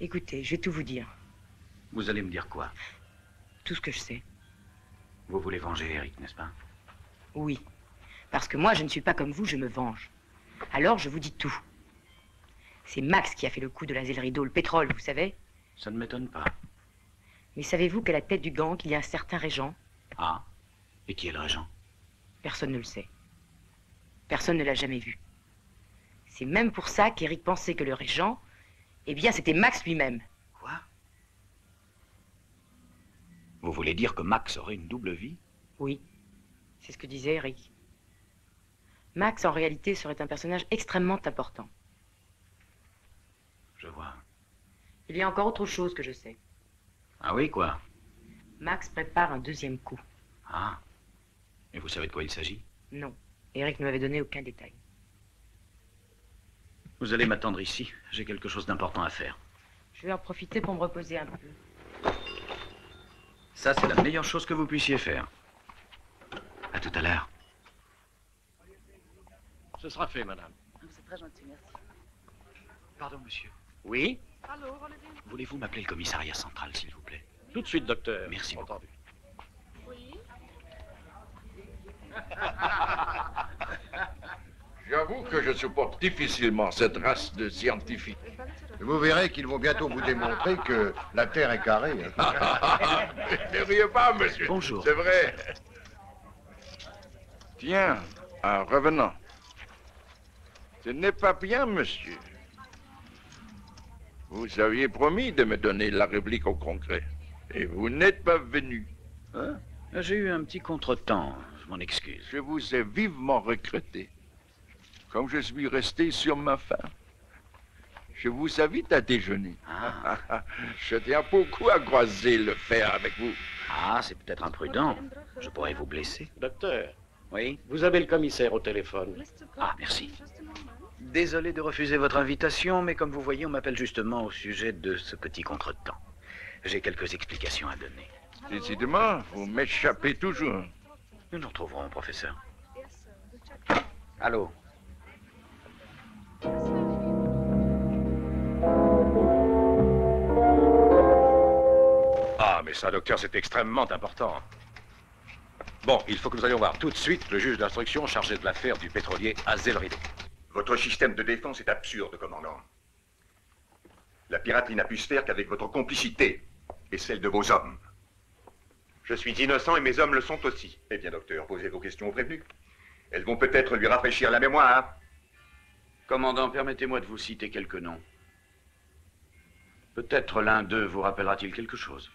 M: Écoutez, je vais tout vous dire.
L: Vous allez me dire quoi?
M: Tout ce que je sais.
L: Vous voulez venger Eric, n'est-ce pas?
M: Oui. Parce que moi, je ne suis pas comme vous, je me venge. Alors, je vous dis tout. C'est Max qui a fait le coup de la rideau, le pétrole, vous savez?
L: Ça ne m'étonne pas.
M: Mais savez-vous qu'à la tête du gang, il y a un certain régent?
L: Ah Et qui est le régent?
M: Personne ne le sait. Personne ne l'a jamais vu. C'est même pour ça qu'Eric pensait que le régent, eh bien, c'était Max lui-même.
L: Vous voulez dire que Max aurait une double vie?
M: Oui, c'est ce que disait Eric. Max, en réalité, serait un personnage extrêmement important.
L: Je vois.
M: Il y a encore autre chose que je sais.
L: Ah oui, quoi?
M: Max prépare un deuxième coup.
L: Ah Et vous savez de quoi il s'agit?
M: Non, Eric ne m'avait donné aucun détail.
L: Vous allez m'attendre ici. J'ai quelque chose d'important à faire.
M: Je vais en profiter pour me reposer un peu.
L: Ça, c'est la meilleure chose que vous puissiez faire. À tout à l'heure.
Q: Ce sera fait, madame.
O: C'est très gentil, merci.
L: Pardon, monsieur.
Q: Oui
L: Voulez-vous m'appeler le commissariat central, s'il vous plaît?
Q: Tout de suite, docteur.
L: Merci beaucoup.
Q: Entendu.
O: Oui
A: J'avoue que je supporte difficilement cette race de scientifiques.
F: Vous verrez qu'ils vont bientôt vous démontrer que la Terre est carrée.
A: ne riez pas, monsieur.
L: Bonjour.
A: C'est vrai. Tiens, en revenant. Ce n'est pas bien, monsieur. Vous aviez promis de me donner la réplique au concret. Et vous n'êtes pas venu.
L: Hein? J'ai eu un petit contretemps. Je m'en excuse.
A: Je vous ai vivement regretté. Comme je suis resté sur ma faim. Je vous invite à déjeuner.
L: Ah.
A: Je tiens beaucoup à croiser le fer avec vous.
L: Ah, c'est peut-être imprudent. Je pourrais vous blesser.
Q: Docteur,
L: Oui
Q: vous avez le commissaire au téléphone.
L: Ah, merci. Désolé de refuser votre invitation, mais comme vous voyez, on m'appelle justement au sujet de ce petit contretemps. J'ai quelques explications à donner.
A: Décidément, vous m'échappez toujours.
L: Nous nous retrouverons, professeur. Allô?
H: Ah, mais ça, docteur, c'est extrêmement important. Bon, il faut que nous allions voir tout de suite le juge d'instruction chargé de l'affaire du pétrolier Azel Rideau.
T: Votre système de défense est absurde, commandant. La piraterie n'a pu se faire qu'avec votre complicité et celle de vos hommes. Je suis innocent et mes hommes le sont aussi. Eh bien, docteur, posez vos questions aux prévenus. Elles vont peut-être lui rafraîchir la mémoire.
L: Commandant, permettez-moi de vous citer quelques noms. Peut-être l'un d'eux vous rappellera-t-il quelque chose.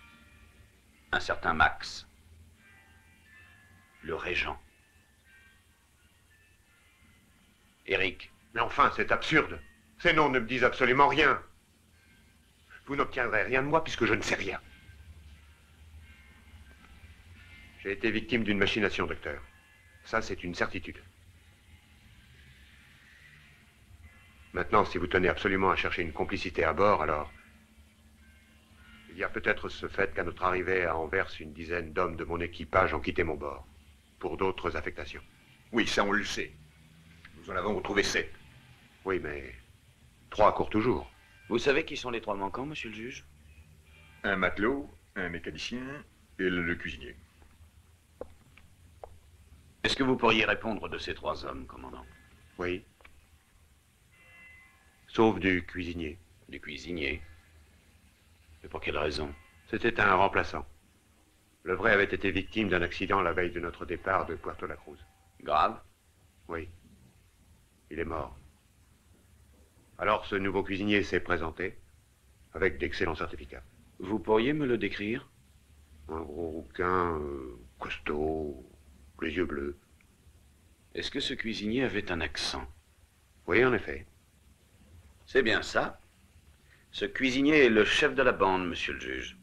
L: Un certain Max. Le régent. Eric.
T: Mais enfin, c'est absurde. Ces noms ne me disent absolument rien. Vous n'obtiendrez rien de moi puisque je ne sais rien. J'ai été victime d'une machination, docteur. Ça, c'est une certitude. Maintenant, si vous tenez absolument à chercher une complicité à bord, alors... Il y a peut-être ce fait qu'à notre arrivée à Anvers, une dizaine d'hommes de mon équipage ont quitté mon bord. Pour d'autres affectations.
H: Oui, ça, on le sait.
T: Nous en avons retrouvé sept. Oui, mais... Trois courent toujours.
L: Vous savez qui sont les trois manquants, monsieur le juge?
T: Un matelot, un mécanicien et le, le cuisinier.
L: Est-ce que vous pourriez répondre de ces trois hommes, commandant?
T: Oui. Sauf du cuisinier.
L: Du cuisinier Et pour quelle raison
T: C'était un remplaçant. Le vrai avait été victime d'un accident la veille de notre départ de Puerto La Cruz.
L: Grave
T: Oui. Il est mort. Alors ce nouveau cuisinier s'est présenté avec d'excellents certificats.
L: Vous pourriez me le décrire?
T: Un gros rouquin, euh, costaud, les yeux bleus.
L: Est-ce que ce cuisinier avait un accent?
T: Oui, en effet.
L: C'est bien ça. Ce cuisinier est le chef de la bande, monsieur le juge.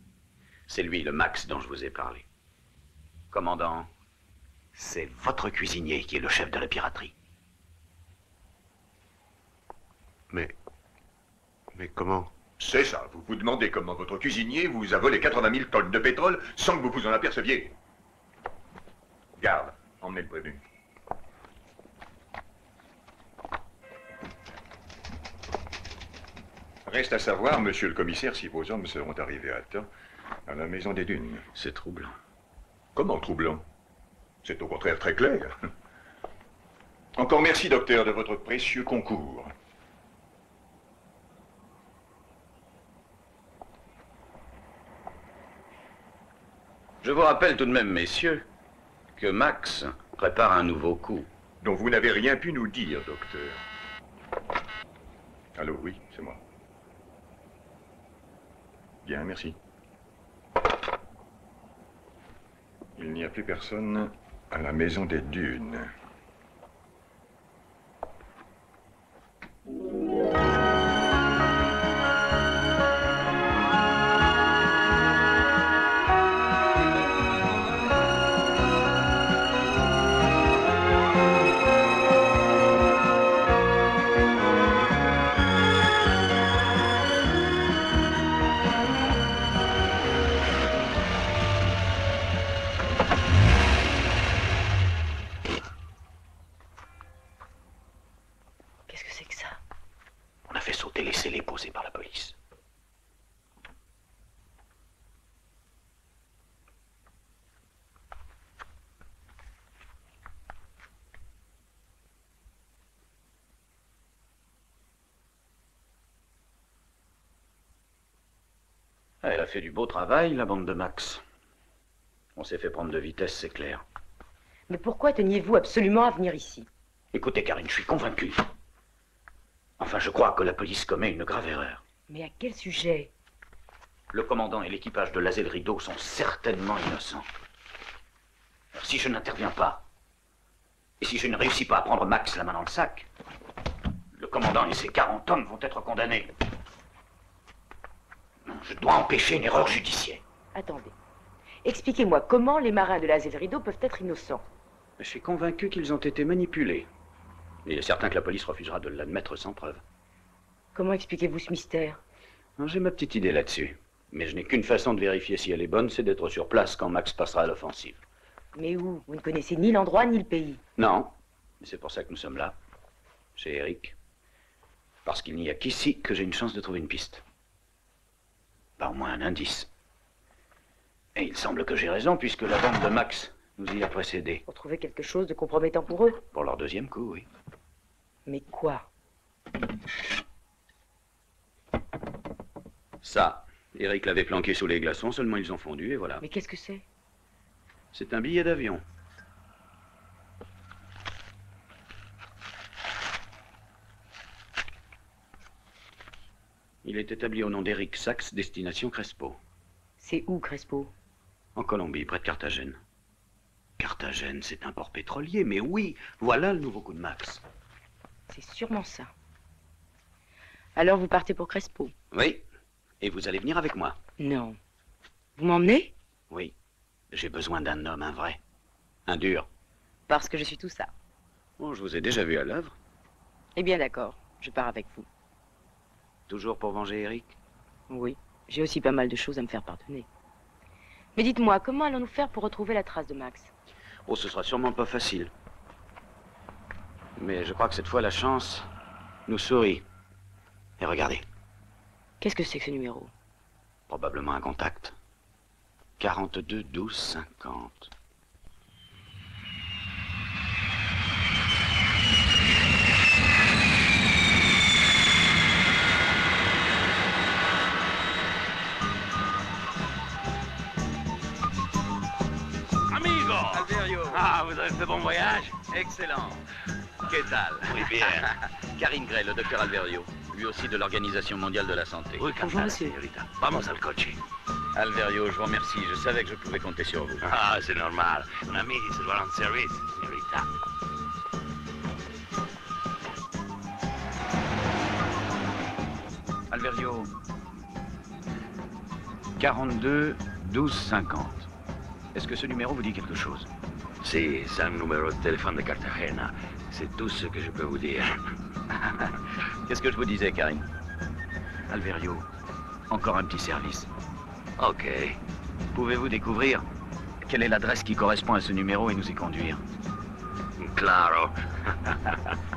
L: C'est lui, le Max, dont je vous ai parlé. Commandant, c'est votre cuisinier qui est le chef de la piraterie.
T: Mais. Mais comment?
H: C'est ça. Vous vous demandez comment votre cuisinier vous a volé 80 000 tonnes de pétrole sans que vous vous en aperceviez. Garde, emmenez le prévenu. Reste à savoir, monsieur le commissaire, si vos hommes seront arrivés à temps à la maison des dunes.
L: C'est troublant.
H: Comment troublant? C'est au contraire très clair. Encore merci, docteur, de votre précieux concours.
L: Je vous rappelle tout de même, messieurs, que Max prépare un nouveau coup.
H: Dont vous n'avez rien pu nous dire, docteur. Allô, oui, c'est moi. Bien, merci. Il n'y a plus personne à la maison des dunes.
L: Elle a fait du beau travail, la bande de Max. On s'est fait prendre de vitesse, c'est clair.
M: Mais pourquoi teniez-vous absolument à venir ici?
L: Écoutez, Karine, je suis convaincu. Enfin, je crois que la police commet une grave erreur.
M: Mais à quel sujet?
L: Le commandant et l'équipage de l'Azel Rideau sont certainement innocents. Alors, si je n'interviens pas, et si je ne réussis pas à prendre Max la main dans le sac, le commandant et ses 40 hommes vont être condamnés. Je dois empêcher une erreur judiciaire.
M: Attendez. Expliquez-moi comment les marins de l'Azel Rideau peuvent être innocents.
L: Je suis convaincu qu'ils ont été manipulés. Il est certain que la police refusera de l'admettre sans preuve.
M: Comment expliquez-vous ce mystère?
L: J'ai ma petite idée là-dessus. Mais je n'ai qu'une façon de vérifier si elle est bonne, c'est d'être sur place quand Max passera à l'offensive.
M: Mais où? Vous ne connaissez ni l'endroit ni le pays.
L: Non, mais c'est pour ça que nous sommes là, chez Eric. Parce qu'il n'y a qu'ici que j'ai une chance de trouver une piste. Pas au moins un indice. Et il semble que j'ai raison, puisque la bande de Max nous y a précédés.
M: Pour trouver quelque chose de compromettant pour eux
L: Pour leur deuxième coup, oui.
M: Mais quoi?
L: Ça, Eric l'avait planqué sous les glaçons, seulement ils ont fondu, et voilà.
M: Mais qu'est-ce que c'est?
L: C'est un billet d'avion. Il est établi au nom d'Eric Sachs, destination Crespo.
M: C'est où, Crespo?
L: En Colombie, près de Carthagène. Carthagène, c'est un port pétrolier, mais oui, voilà le nouveau coup de Max.
M: C'est sûrement ça. Alors vous partez pour Crespo?
L: Oui, et vous allez venir avec moi?
M: Non. Vous m'emmenez?
L: Oui, j'ai besoin d'un homme, un vrai. Un dur.
M: Parce que je suis tout ça.
L: Bon, je vous ai déjà vu à l'œuvre.
M: Eh bien d'accord, je pars avec vous.
L: Toujours pour venger Eric
M: Oui, j'ai aussi pas mal de choses à me faire pardonner. Mais dites-moi, comment allons-nous faire pour retrouver la trace de Max?
L: Oh, ce sera sûrement pas facile. Mais je crois que cette fois, la chance nous sourit. Et regardez,
M: Qu'est-ce que c'est que ce numéro?
L: Probablement un contact. 42 12 50. Ah, vous avez fait bon voyage Excellent. Qu'est-ce
H: Oui, bien.
L: Karine Gray, le docteur Alverio, lui aussi de l'Organisation mondiale de la santé.
H: Oui,
M: Bonjour, monsieur.
H: señorita. Vamos al coche.
L: Alverio, je vous remercie. Je savais que je pouvais compter sur vous.
H: Ah, c'est normal. Un ami se doit rendre service, señorita.
L: Alverio. 42 12 50. Est-ce que ce numéro vous dit quelque chose?
H: Si, c'est un numéro de téléphone de Cartagena. C'est tout ce que je peux vous dire.
L: Qu'est-ce que je vous disais, Karine Alverio, encore un petit service.
H: Ok.
L: Pouvez-vous découvrir quelle est l'adresse qui correspond à ce numéro et nous y conduire?
H: Claro.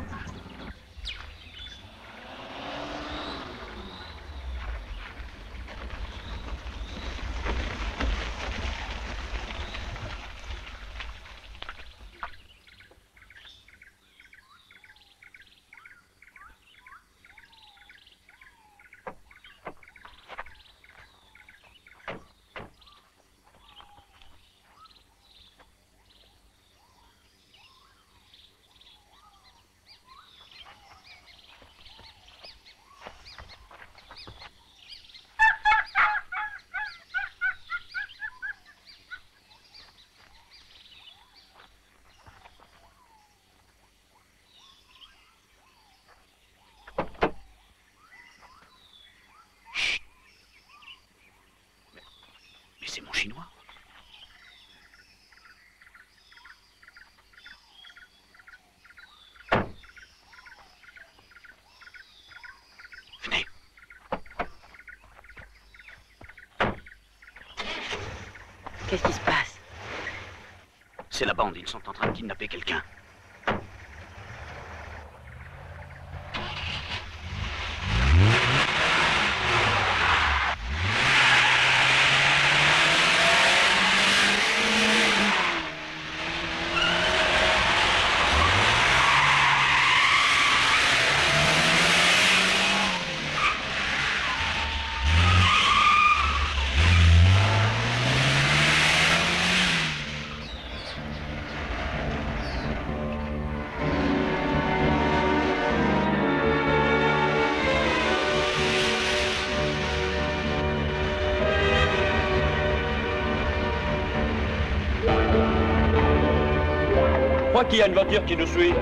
L: Mais c'est mon chinois. Venez.
M: Qu'est-ce qui se passe?
L: C'est la bande, ils sont en train de kidnapper quelqu'un.
D: Y a une voiture qui nous suit?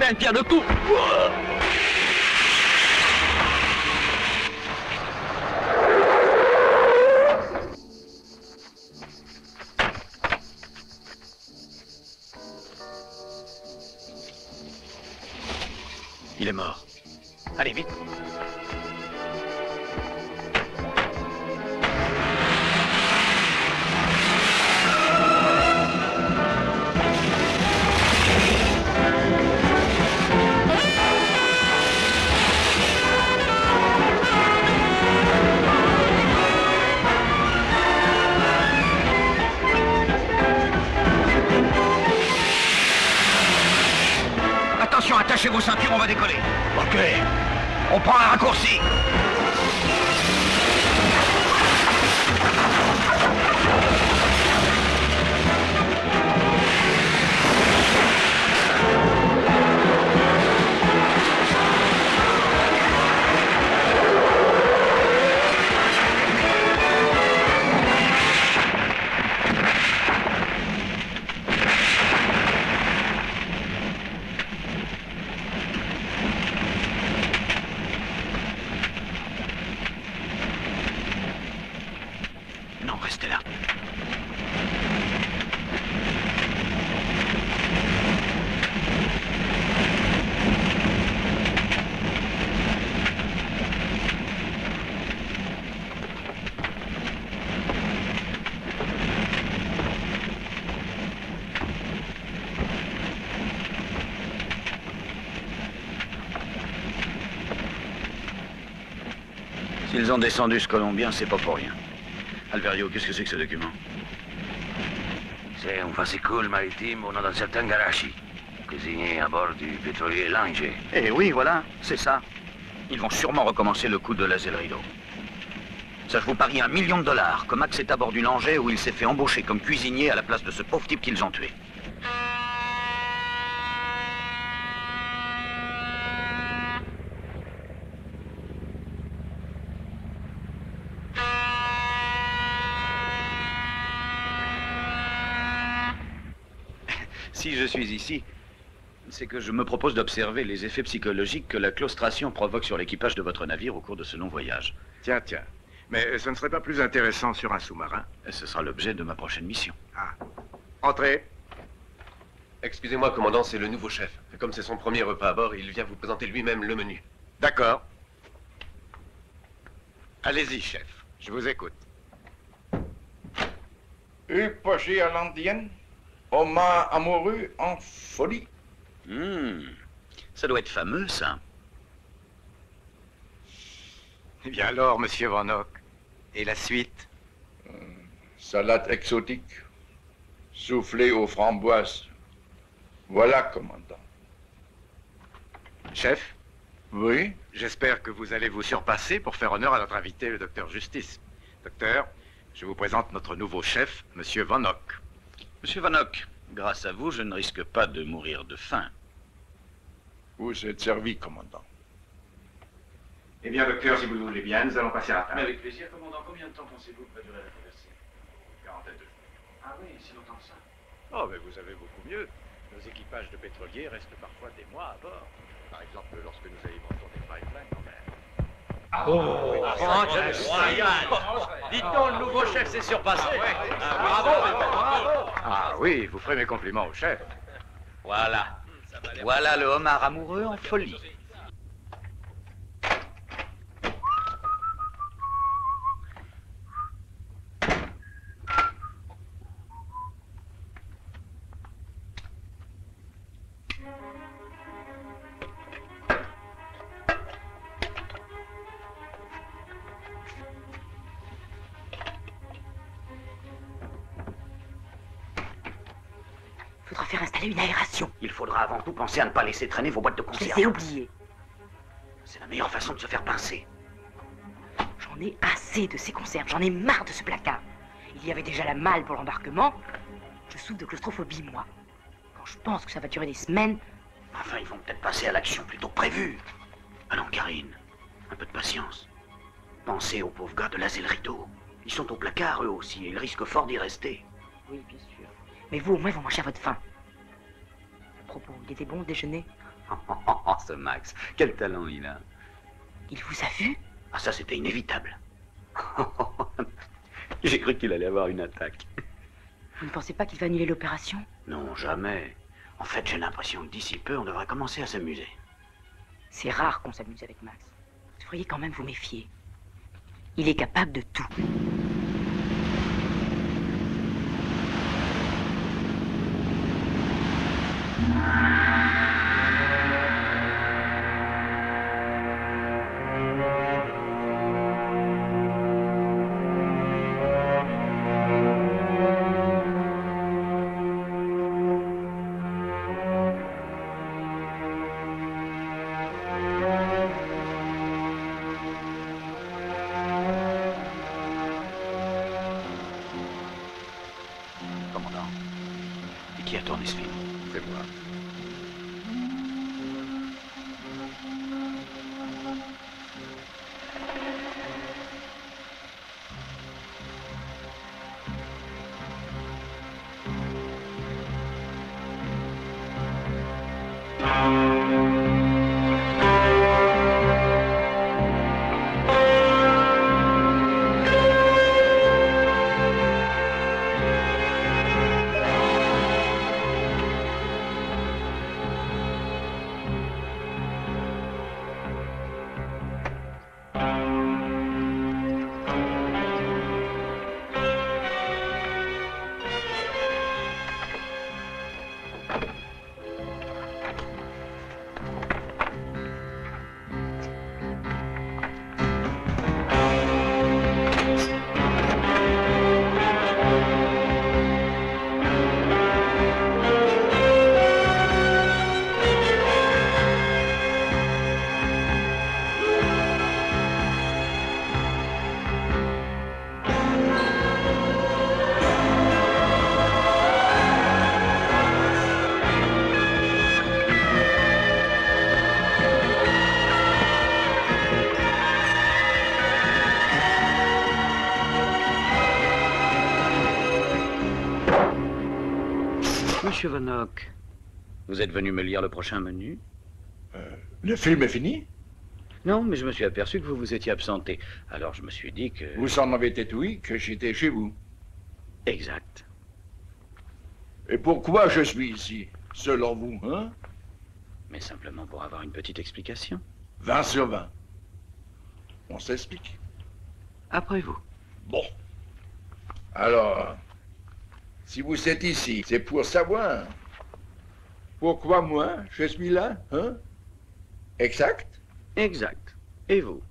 U: Lag. On va faire
L: S'ils ont descendu ce Colombien, c'est pas pour rien. Alverio, qu'est-ce que c'est que ce document?
U: C'est un fascicule maritime au nom d'un certain Garachi, cuisinier à bord du pétrolier Lange.
L: Eh oui, voilà, c'est ça. Ils vont sûrement recommencer le coup de la Rideau. Ça, je vous parie un million de dollars que Max est à bord du Langeais où il s'est fait embaucher comme cuisinier à la place de ce pauvre type qu'ils ont tué. Si je suis ici, c'est que je me propose d'observer les effets psychologiques que la claustration provoque sur l'équipage de votre navire au cours de ce long voyage.
B: Tiens, tiens. Mais ce ne serait pas plus intéressant sur un sous-marin?
L: Ce sera l'objet de ma prochaine mission.
B: Entrez.
V: Excusez-moi, commandant, c'est le nouveau chef. Comme c'est son premier repas à bord, il vient vous présenter lui-même le menu.
B: D'accord. Allez-y, chef. Je vous écoute.
A: Upogé à l'indienne, homme amoureux en folie.
L: Hmm, Ça doit être fameux, ça.
B: Eh bien alors, monsieur Van Hock, et la suite?
A: Salade exotique, soufflée aux framboises. Voilà, commandant.
B: Chef?
A: Oui?
B: J'espère que vous allez vous surpasser pour faire honneur à notre invité, le docteur Justice. Docteur, je vous présente notre nouveau chef, monsieur Van Hock.
L: Monsieur Van Hock, grâce à vous, je ne risque pas de mourir de faim.
A: Vous êtes servi, commandant.
B: Eh bien, docteur, si vous le voulez bien, nous allons passer à table.
L: Mais avec plaisir, commandant, combien de temps pensez-vous que va durer la traversée
B: Quarantaine de
L: Ah oui, si longtemps que ça.
W: Oh, mais vous savez beaucoup mieux. Nos équipages de pétroliers restent parfois des mois à bord. Par exemple, lorsque nous alimentons des pipelines en mer.
U: Oh, Royal.
W: oui.
N: Dites donc, le nouveau chef s'est surpassé. Ah, bravo, bravo.
B: Ah oui, vous ferez mes compliments au chef.
L: Voilà. Voilà le homard amoureux en folie. Penser à ne pas laisser traîner vos boîtes de
M: Je
L: conserve.
M: les ai oubliées.
L: C'est la meilleure façon de se faire pincer.
M: J'en ai assez de ces conserves. J'en ai marre de ce placard. Il y avait déjà la malle pour l'embarquement. Je souffre de claustrophobie, moi. Quand je pense que ça va durer des semaines,
L: Enfin, ils vont peut-être passer à l'action plus tôt que prévu. Allons, Karine, un peu de patience. Pensez aux pauvres gars de l'Asile Rideau. Ils sont au placard, eux aussi, et ils risquent fort d'y rester.
M: Oui, bien sûr. Mais vous, au moins, vous mangez à votre faim. Propos, il était bon déjeuner
L: Oh, ce Max, quel talent il a.
M: Il vous a vu?
L: Ah, ça, c'était inévitable. J'ai cru qu'il allait avoir une attaque.
M: Vous ne pensez pas qu'il va annuler l'opération?
L: Non, jamais. En fait, j'ai l'impression que d'ici peu, on devrait commencer à s'amuser.
M: C'est rare qu'on s'amuse avec Max. Vous devriez quand même vous méfier. Il est capable de tout.
L: Monsieur Van Hock, vous êtes venu me lire le prochain menu
A: Le film est fini
L: Non, mais je me suis aperçu que vous vous étiez absenté. Alors je me suis dit que...
A: Vous en avez déduit que j'étais chez vous.
L: Exact.
A: Et pourquoi je suis ici, selon vous, hein?
L: Mais simplement pour avoir une petite explication.
A: 20 sur 20. On s'explique.
L: Après vous.
A: Bon. Alors, si vous êtes ici, c'est pour savoir pourquoi moi, je suis là, hein? Exact
L: Exact. Et vous?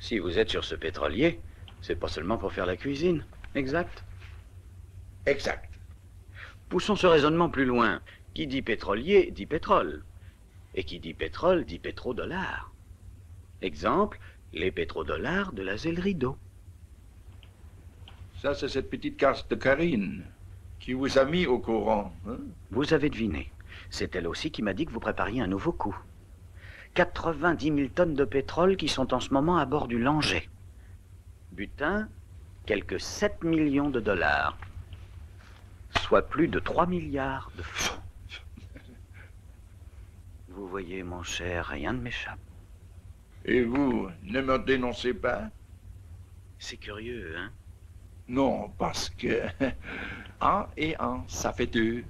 L: Si vous êtes sur ce pétrolier, c'est pas seulement pour faire la cuisine. Exact
A: Exact.
L: Poussons ce raisonnement plus loin. Qui dit pétrolier dit pétrole. Et qui dit pétrole dit pétrodollars. Exemple, les pétrodollars de la zèlerie d'eau.
A: Ça, c'est cette petite carte de Karine qui vous a mis au courant. Hein
L: Vous avez deviné. C'est elle aussi qui m'a dit que vous prépariez un nouveau coup. 90 000 tonnes de pétrole qui sont en ce moment à bord du Langeais. Butin, quelques 7 millions de dollars. Soit plus de 3 milliards de francs. Vous voyez, mon cher, rien ne m'échappe.
A: Et vous, ne me dénoncez pas?
L: C'est curieux, hein?
A: Non, parce que un et un, ça fait deux.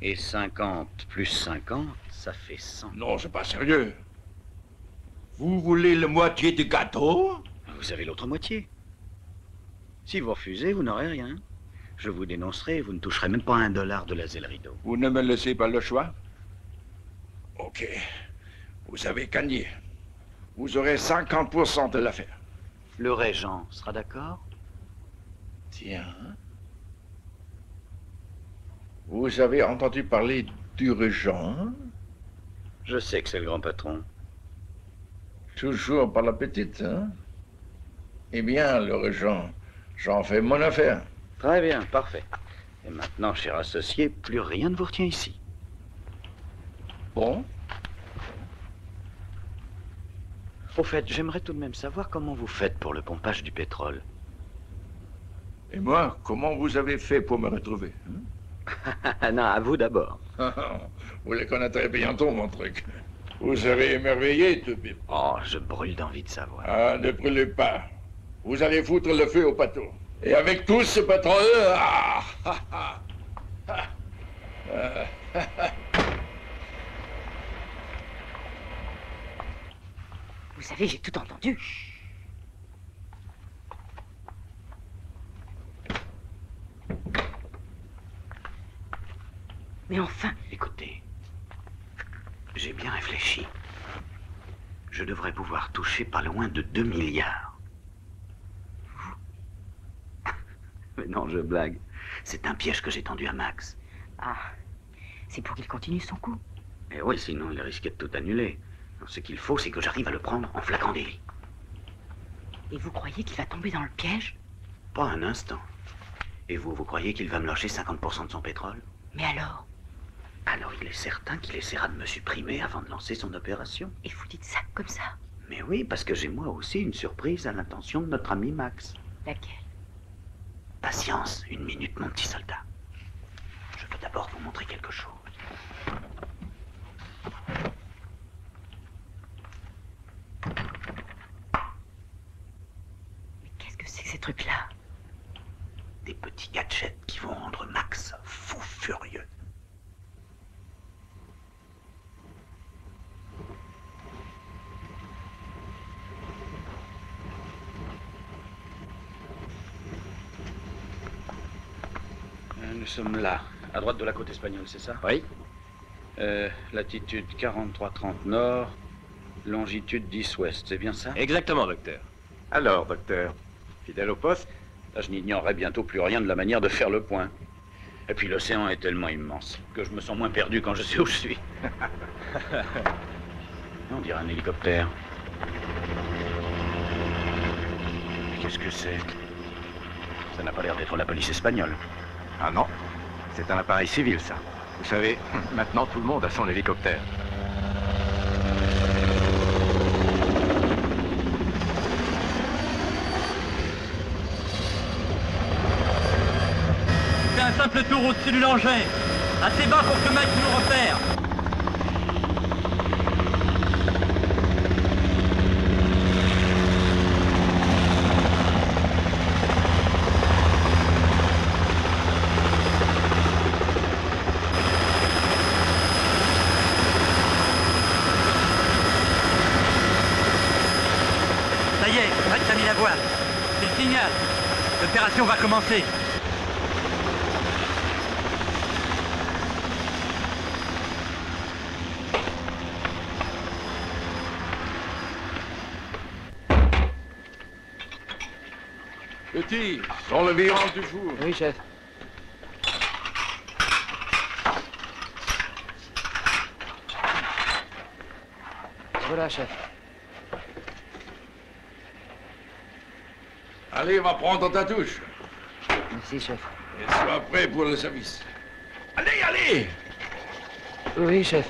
L: Et 50 plus 50, ça fait 100.
A: Non, c'est pas sérieux. Vous voulez la moitié du gâteau?
L: Vous avez l'autre moitié. Si vous refusez, vous n'aurez rien. Je vous dénoncerai et vous ne toucherez même pas un dollar de la rideau.
A: Vous ne me laissez pas le choix? Ok. Vous avez gagné. Vous aurez 50% de l'affaire.
L: Le régent sera d'accord?
A: Tiens. Vous avez entendu parler du régent?
L: Je sais que c'est le grand patron.
A: Toujours par la petite, hein? Eh bien, le régent, j'en fais mon affaire.
L: Très bien, parfait. Et maintenant, cher associé, plus rien ne vous retient ici.
A: Bon
L: Au fait, j'aimerais tout de même savoir comment vous faites pour le pompage du pétrole.
A: Et moi, comment vous avez fait pour me retrouver hein?
L: Non, à vous d'abord.
A: Vous les connaîtrez bientôt, mon truc. Vous serez émerveillé, Toubib.
L: Oh, je brûle d'envie de savoir.
A: Ah, ne brûlez pas. Vous allez foutre le feu au bateau. Et avec tout ce pétrole... Ah, ah, ah, ah.
M: Vous savez, j'ai tout entendu. Mais enfin,
L: Écoutez, j'ai bien réfléchi. Je devrais pouvoir toucher pas loin de 2 milliards. Mais non, je blague. C'est un piège que j'ai tendu à Max.
M: ah, c'est pour qu'il continue son coup.
L: Et oui, sinon il risquait de tout annuler. Alors, Ce qu'il faut, c'est que j'arrive à le prendre en flagrant délit.
M: Et vous croyez qu'il va tomber dans le piège?
L: Pas un instant. Et vous, vous croyez qu'il va me lâcher 50% de son pétrole?
M: Mais alors?
L: Alors il est certain qu'il essaiera de me supprimer avant de lancer son opération.
M: Et vous dites ça comme ça?
L: Mais oui, parce que j'ai moi aussi une surprise à l'intention de notre ami Max.
M: Laquelle?
L: Patience, une minute, mon petit soldat. Je veux d'abord vous montrer quelque chose.
M: Qu'est-ce que c'est que ces trucs-là?
L: Des petits gadgets qui vont rendre Max fou furieux. Euh, Nous sommes là, à droite de la côte espagnole, c'est ça
C: Oui.
L: Euh, latitude 4330 nord, longitude 10 ouest, c'est bien ça?
C: Exactement, docteur. Alors, docteur, fidèle au poste
L: Là, je n'ignorerai bientôt plus rien de la manière de faire le point. Et puis l'océan est tellement immense que je me sens moins perdu quand je sais où je suis. On dirait un hélicoptère. Qu'est-ce que c'est? Ça n'a pas l'air d'être la police espagnole.
B: Ah non, c'est un appareil civil, ça. Vous savez, maintenant tout le monde a son hélicoptère.
G: Simple tour au-dessus de l'engin. Assez bas pour que Mike nous repère. Ça y est, Mike a mis la voile. C'est le signal. L'opération va commencer.
A: Petit, sur le virage du jour.
N: Oui, chef. Voilà, chef.
A: Allez, va prendre ta douche.
N: Merci, chef.
A: Et sois prêt pour le service. Allez, allez
N: Oui, chef.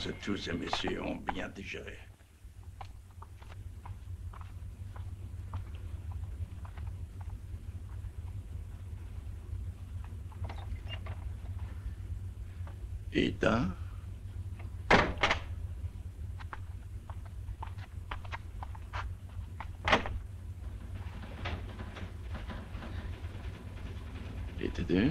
A: Mesdamoiselles, tous ces messieurs ont bien digéré. Éteint. Éteint.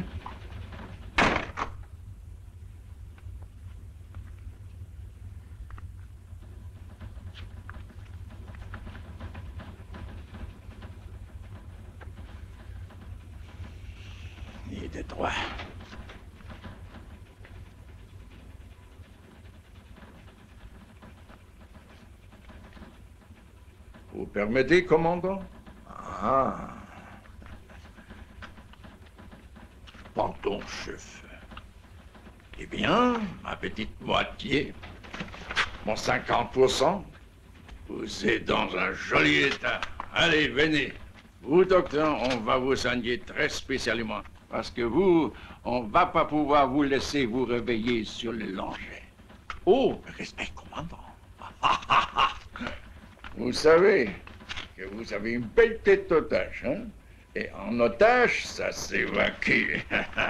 A: Il était droit. Vous permettez, commandant Ah. Pardon, chef. Eh bien, ma petite moitié, mon 50%, vous êtes dans un joli état. Allez, venez. Vous, docteur, on va vous soigner très spécialement. Parce que vous, on va pas pouvoir vous laisser vous réveiller sur le langer. Oh, respect, commandant. Vous savez vous avez une belle tête d'otage, hein? Et en otage, ça s'évacue. On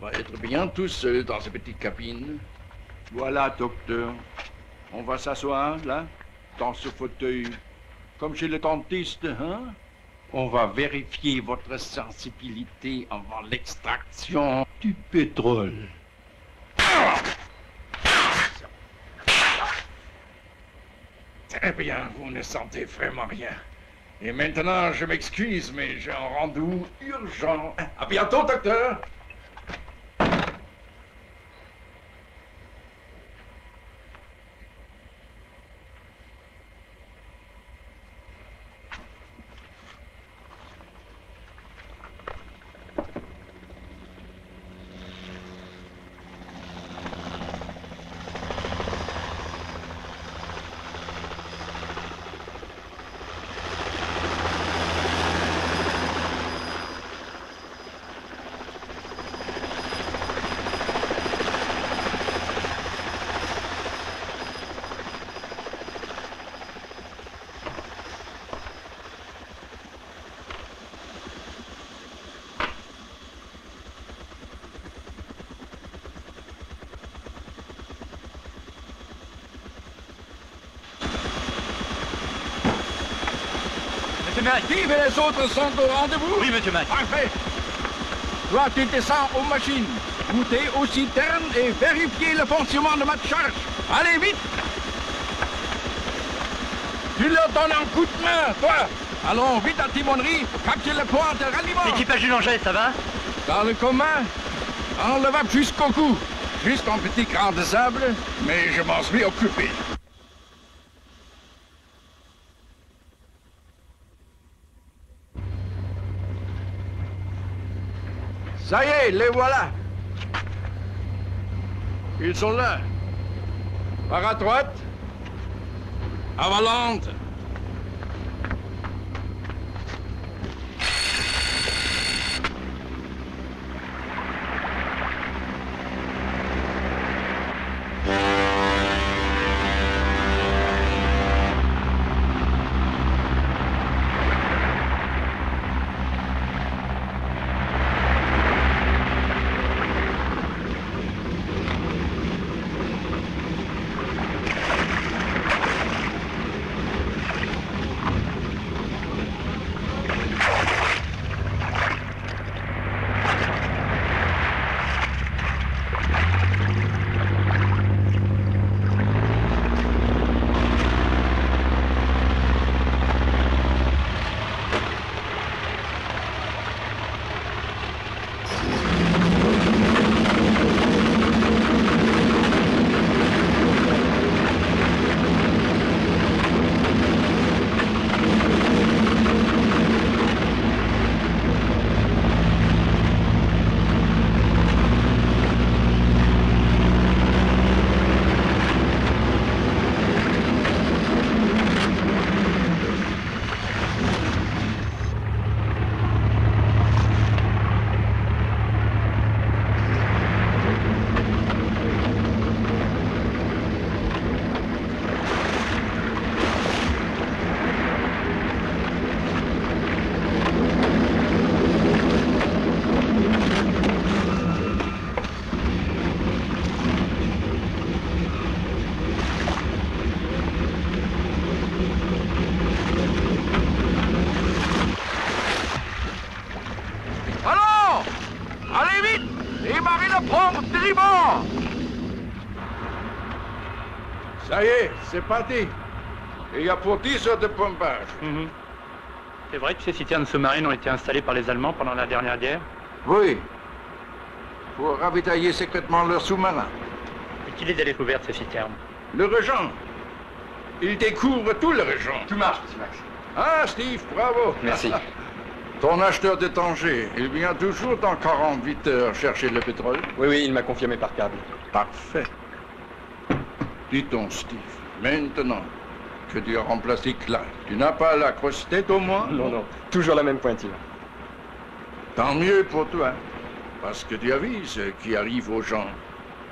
A: va être bien tous seuls dans cette petite cabine. Voilà, docteur. On va s'asseoir, là, dans ce fauteuil, comme chez le dentiste, hein? On va vérifier votre sensibilité avant l'extraction du pétrole. Très bien, vous ne sentez vraiment rien. Et maintenant, je m'excuse, mais j'ai un rendez-vous urgent. À bientôt, docteur. Les autres sont au rendez-vous
G: Oui, monsieur Mac.
A: Parfait. Toi, tu descends aux machines. Goûtez aux citernes et vérifiez le fonctionnement de ma charge. Allez, vite Tu leur donnes un coup de main, toi Allons vite à timonerie, capture le point de ralliement.
G: L'équipage du Langeais, ça va?
A: Dans le commun, enlevable jusqu'au cou. Juste un petit grain de sable, mais je m'en suis occupé. Les voilà. Ils sont là. Par à droite. À. parti. Il y a pour 10 heures de pompage.
G: Mhm. C'est vrai que ces citernes sous-marines ont été installées par les Allemands pendant la dernière guerre
A: Oui. Pour ravitailler secrètement leurs sous-marins.
G: Et qui les a découvertes, ces citernes
A: Le régent. Il découvre tout le régent.
C: Tout marche, monsieur Max.
A: Ah, Steve, bravo.
C: Merci.
A: Ton acheteur de Tanger, il vient toujours dans 48 heures chercher le pétrole
C: Oui, oui, il m'a confirmé par câble.
A: Parfait. Dis donc, Steve, maintenant que tu as remplacé Clyde, tu n'as pas la grosse tête au moins?
C: Non, non, toujours la même pointure.
A: Tant mieux pour toi. Parce que tu as vu ce qui arrive aux gens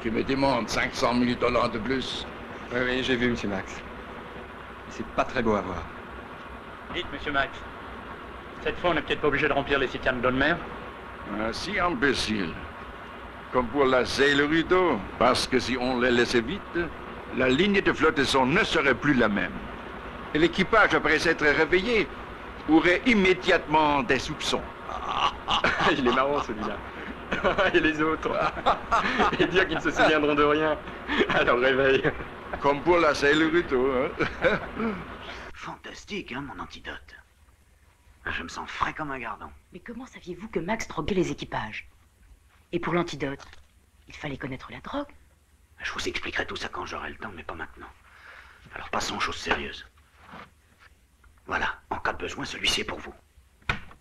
A: qui me demandent 500 000 dollars de plus.
C: Oui, oui, j'ai vu, monsieur Max. C'est pas très beau à voir.
G: Dites, monsieur Max, cette fois, on n'est peut-être pas obligé de remplir les citernes d'eau de mer
A: Ah, si imbécile. Comme pour la le rideau. Parce que si on les laissait vite, la ligne de flottaison ne serait plus la même. Et l'équipage, après s'être réveillé, aurait immédiatement des soupçons.
C: Il est marrant celui-là. Et les autres. Et dire qu'ils ne se souviendront de rien à leur réveil.
A: Comme pour la le rideau. Hein?
L: Fantastique, hein, mon antidote. Je me sens frais comme un gardon.
M: Mais comment saviez-vous que Max droguait les équipages? Et pour l'antidote, il fallait connaître la drogue.
L: Je vous expliquerai tout ça quand j'aurai le temps, mais pas maintenant. Alors passons aux choses sérieuses. Voilà, en cas de besoin, celui-ci est pour vous.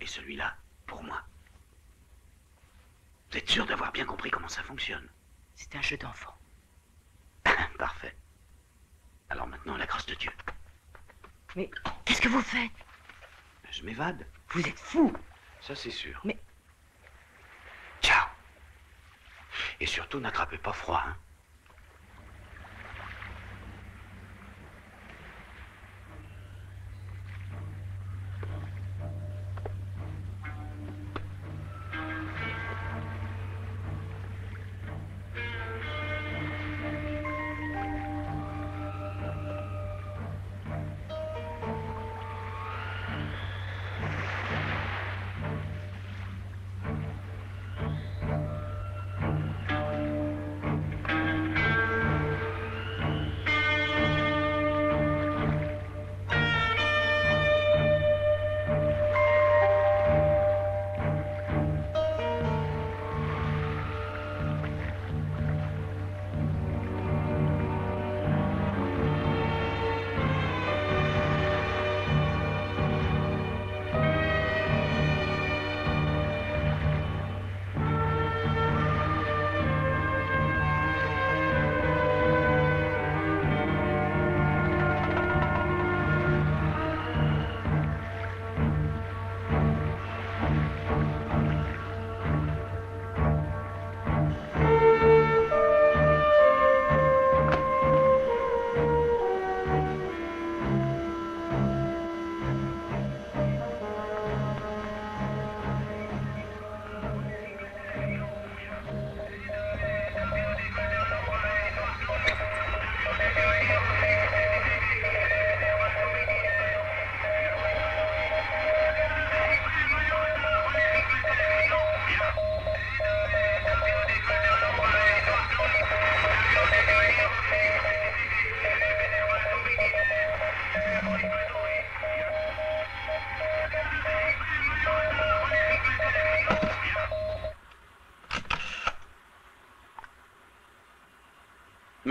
L: Et celui-là, pour moi. Vous êtes sûr d'avoir bien compris comment ça fonctionne?
M: C'est un jeu d'enfant.
L: Parfait. Alors maintenant, la grâce de Dieu.
M: Mais qu'est-ce que vous faites?
L: Je m'évade.
M: Vous êtes fou
L: Ça, c'est sûr.
M: Mais-
L: Ciao. Et surtout, n'attrapez pas froid, hein.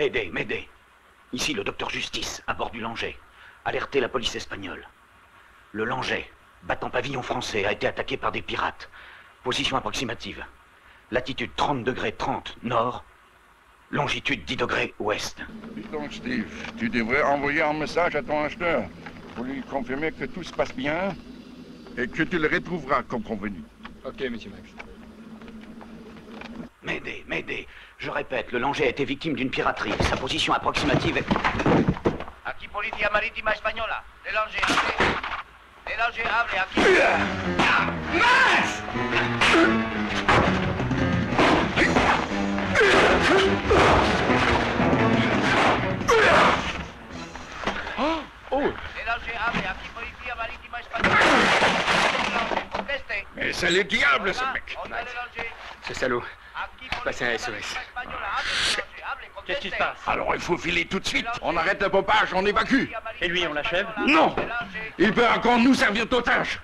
L: M'aider, m'aider. Ici le docteur Justice, à bord du Langeais. Alertez la police espagnole. Le Langeais, battant pavillon français, a été attaqué par des pirates. Position approximative. Latitude 30 degrés 30 nord. Longitude 10 degrés ouest.
A: Dis donc, Steve, tu devrais envoyer un message à ton acheteur pour lui confirmer que tout se passe bien et que tu le retrouveras comme convenu.
C: Ok, monsieur Max.
L: M'aider, m'aider. Je répète, le Langeais a été victime d'une piraterie. Sa position approximative est...
X: Aquí Policía Marítima Española. El Lange hable. El Lange hable aquí.
C: Oh
X: El Lange hable. Aquí Policía Marítima Española. Conteste.
A: Mais c'est le diable, ce mec.
X: Hotel El Lange.
C: Ce salaud.
X: Aquí
G: passer un SOS. Qu'est-ce qui se passe?
A: Alors il faut filer tout de suite. On arrête le pompage, on évacue.
G: Et lui, on l'achève?
A: Non Il peut encore nous servir d'otage.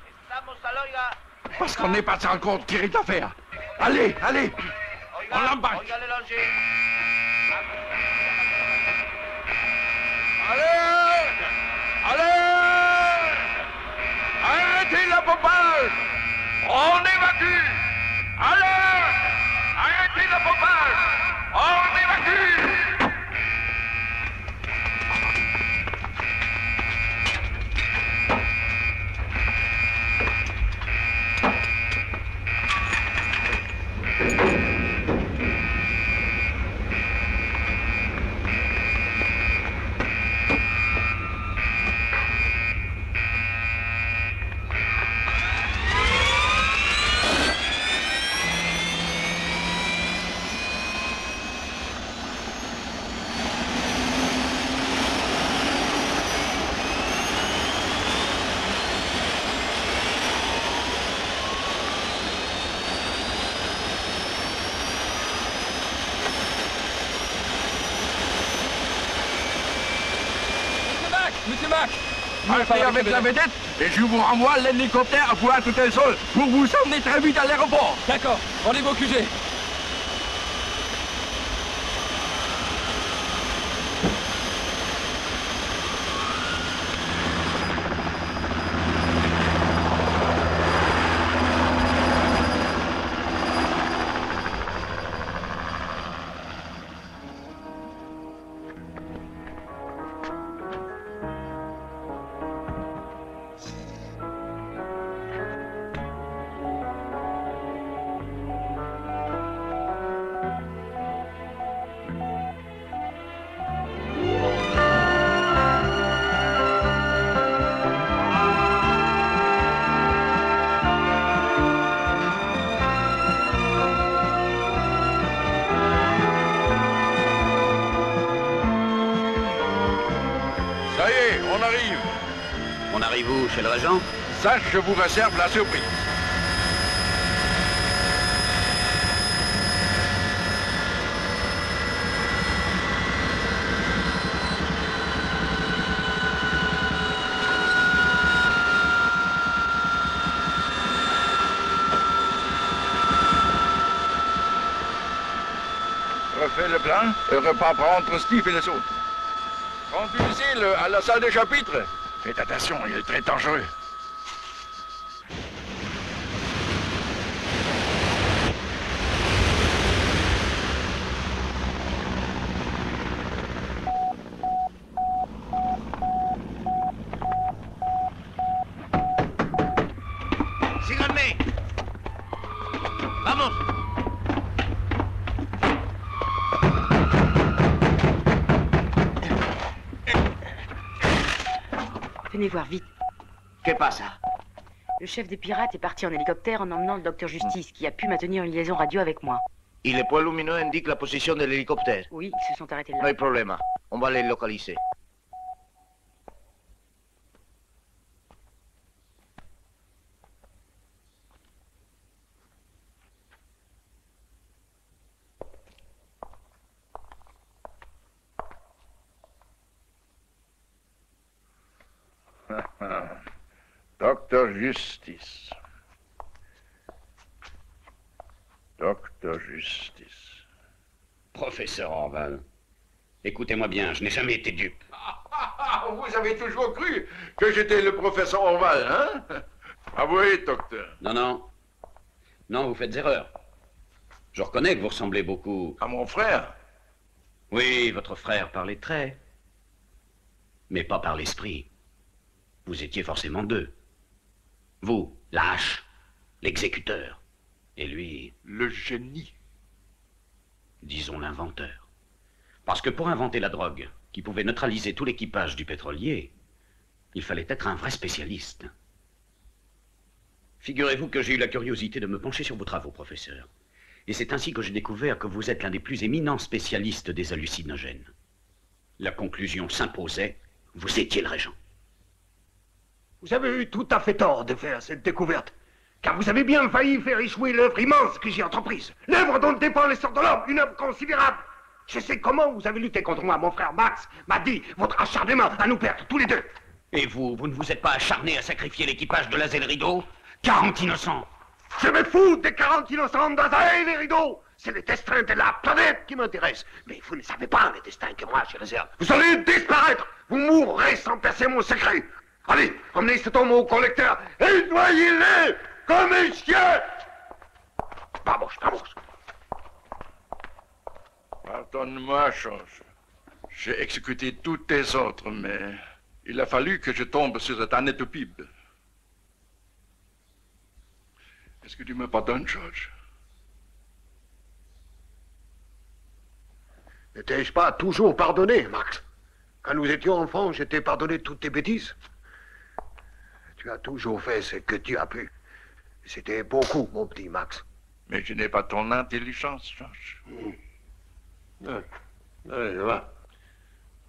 A: Parce qu'on n'est pas encore tiré d'affaire. Allez, allez On l'embarque Allez Allez Arrêtez le pompage On évacue Allez Arrêtez le pompage On évacue
R: Monsieur Mac Monsieur Mac
A: Partez avec la vedette et je vous renvoie l'hélicoptère à tout un sol pour vous emmener très vite à l'aéroport.
R: D'accord, rendez-vous au QG.
A: Ça, je vous réserve la surprise. Refais le plan et repars prendre Steve et les autres. Conduisez-le à la salle des chapitres. Faites attention, il est très dangereux.
M: Chef des pirates est parti en hélicoptère en emmenant le docteur Justice, qui a pu maintenir une liaison radio avec moi.
X: Y le point lumineux indique la position de l'hélicoptère.
M: Oui, ils se sont arrêtés là.
X: No hay problema. On va les localiser.
A: Docteur Justice. Docteur Justice.
L: Professeur Orval, écoutez-moi bien, je n'ai jamais été dupe.
A: Vous avez toujours cru que j'étais le professeur Orval, hein? Avouez, docteur.
L: Non, non. Non, vous faites erreur. Je reconnais que vous ressemblez beaucoup.
A: À mon frère
L: Oui, votre frère par les traits. Mais pas par l'esprit. Vous étiez forcément deux. Vous, la hache, l'exécuteur. Et lui,
A: Le génie.
L: disons l'inventeur. Parce que pour inventer la drogue, qui pouvait neutraliser tout l'équipage du pétrolier, il fallait être un vrai spécialiste. Figurez-vous que j'ai eu la curiosité de me pencher sur vos travaux, professeur. Et c'est ainsi que j'ai découvert que vous êtes l'un des plus éminents spécialistes des hallucinogènes. La conclusion s'imposait, vous étiez le régent.
Y: Vous avez eu tout à fait tort de faire cette découverte. car vous avez bien failli faire échouer l'œuvre immense que j'ai entreprise. L'œuvre dont dépend l'essor de l'homme, une œuvre considérable. Je sais comment vous avez lutté contre moi. Mon frère Max m'a dit votre acharnement à nous perdre tous les deux.
L: Et vous, vous ne vous êtes pas acharné à sacrifier l'équipage de l'Azel Rideau 40 innocents
Y: Je me fous des 40 innocents d'Azaël et Rideau. C'est le destin de la planète qui m'intéresse. Mais vous ne savez pas le destin que moi je réserve. Vous allez disparaître. Vous mourrez sans percer mon secret. Allez, emmenez cet homme au collecteur et noyez-le comme un chien. Vamos, vamos.
A: Pardonne-moi, Georges. J'ai exécuté tous tes ordres, mais il a fallu que je tombe sur cette anétopibe. Est-ce que tu me pardonnes, Georges?
Y: Ne t'ai-je pas toujours pardonné, Max? Quand nous étions enfants, je t'ai pardonné toutes tes bêtises. Tu as toujours fait ce que tu as pu. C'était beaucoup, mon petit Max.
A: Mais je n'ai pas ton intelligence, Georges.
Y: Allez, allez, va.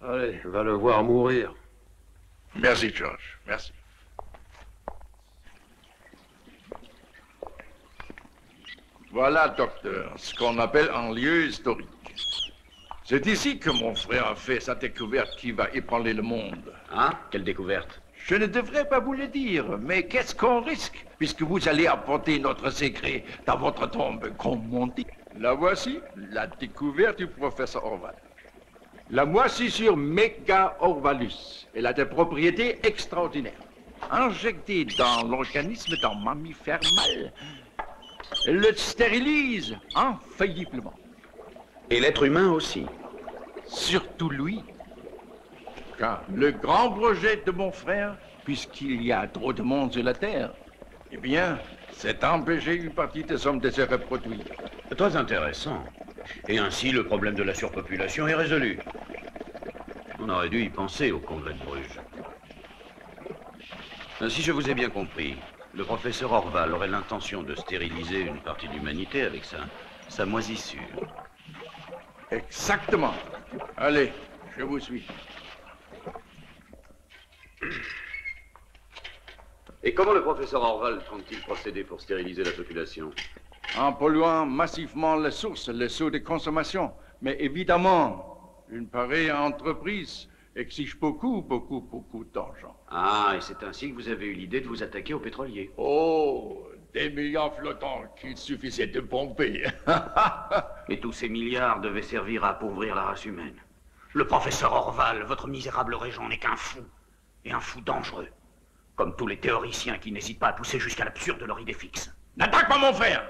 Y: Allez, va le voir mourir.
A: Merci, George. Merci. Voilà, docteur, ce qu'on appelle un lieu historique. C'est ici que mon frère a fait sa découverte qui va ébranler le monde.
L: Hein? Quelle découverte?
A: Je ne devrais pas vous le dire, mais qu'est-ce qu'on risque, puisque vous allez apporter notre secret dans votre tombe, comme on dit. La voici, la découverte du professeur Orval. La moisissure Mega Orvalus. Elle a des propriétés extraordinaires. Injectée dans l'organisme d'un mammifère mâle, elle le stérilise infailliblement.
L: Et l'être humain aussi.
A: Surtout lui. Car le grand projet de mon frère, puisqu'il y a trop de monde sur la Terre, eh bien, c'est d'empêcher une partie des hommes de se reproduire.
L: Très intéressant. Et ainsi, le problème de la surpopulation est résolu. On aurait dû y penser au congrès de Bruges. Si je vous ai bien compris, le professeur Orval aurait l'intention de stériliser une partie de l'humanité avec sa, sa moisissure.
A: Exactement. Allez, je vous suis.
L: Et comment le professeur Orval compte-t-il procéder pour stériliser la population
A: En polluant massivement les sources, les seaux de consommation. Mais évidemment, une pareille entreprise exige beaucoup, beaucoup, beaucoup d'argent.
L: Ah, et c'est ainsi que vous avez eu l'idée de vous attaquer aux pétroliers.
A: Oh, des milliards flottants qu'il suffisait de pomper.
L: et tous ces milliards devaient servir à appauvrir la race humaine. Le professeur Orval, votre misérable régent, n'est qu'un fou. Et un fou dangereux. Comme tous les théoriciens qui n'hésitent pas à pousser jusqu'à l'absurde leur idée fixe.
A: N'attaque pas mon frère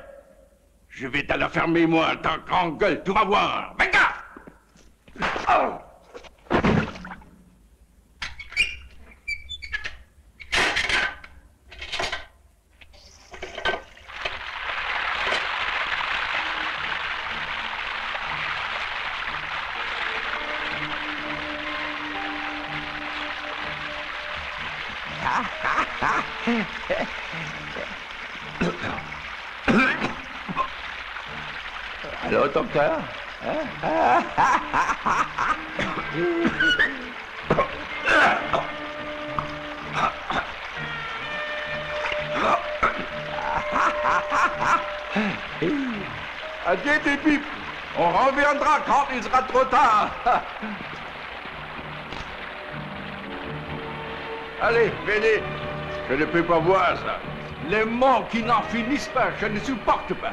A: Je vais te la fermer, moi, ta grande gueule, tu vas voir. Venga oh. Hein? Adieu, des pipes On reviendra quand il sera trop tard Allez, venez Je ne peux pas voir ça. Les morts qui n'en finissent pas, je ne supporte pas.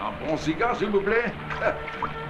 A: Un bon cigare, s'il vous plaît Ha ha ha!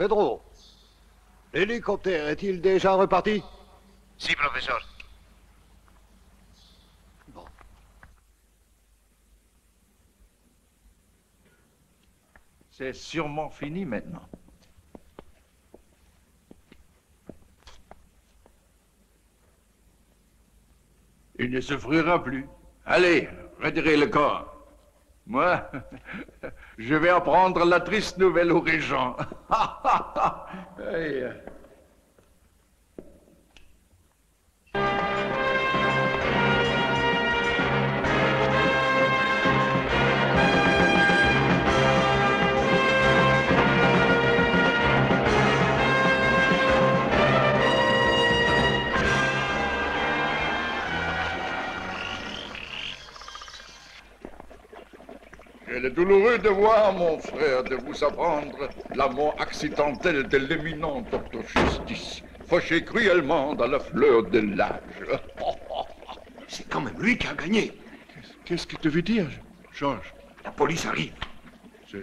F: Pedro, l'hélicoptère est-il déjà reparti?
X: Si, professeur.
A: C'est sûrement fini maintenant. Il ne souffrira plus. Allez, retirez le corps. Moi, je vais apprendre la triste nouvelle au régent. aí. Est douloureux de voir, mon frère, de vous apprendre la mort accidentelle de l'éminent docteur Justice, fauché cruellement dans la fleur de l'âge.
Y: C'est quand même lui qui a gagné.
A: Qu'est-ce que tu veux dire, Georges?
Y: La police arrive.
A: Ce,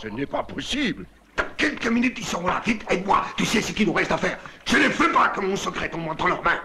A: ce n'est pas possible.
Y: Quelques minutes, ils seront là. Vite, aide-moi. Tu sais ce qu'il nous reste à faire. Je ne fais pas que mon secret tombe entre leurs mains.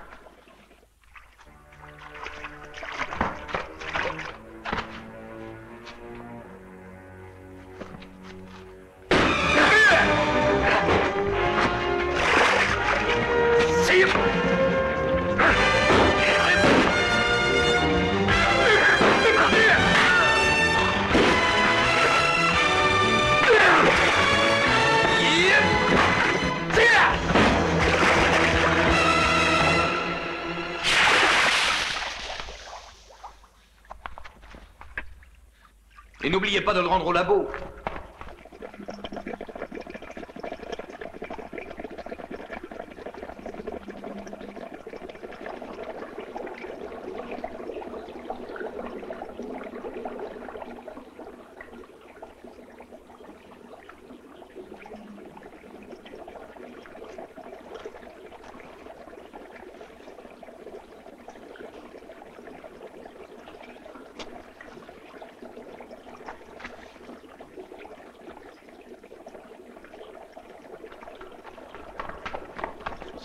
L: Le rendre au labo.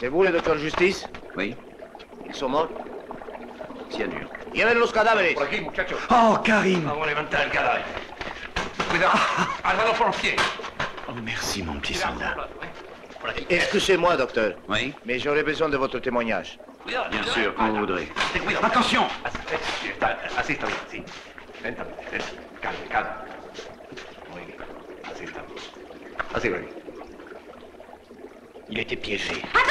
X: C'est vous, le docteur Justice
L: Oui.
X: Ils sont morts
L: Cyanure.
X: Lleven los cadáveres.
L: Por aquí, muchachos.
F: Oh, Karim
L: Vamos a levantar el cadáver. Cuidado. Álvaro por los pies. Oh, merci, mon petit soldat.
X: Excusez-moi, docteur.
L: Oui
X: Mais j'aurais besoin de votre témoignage.
L: Bien sûr, quand vous voudrez. Attention Así está bien, sí. Lentamente, lentamente. Calma, calma. Muy bien. Así está. Así va bien. Il été piégé.
M: Attendez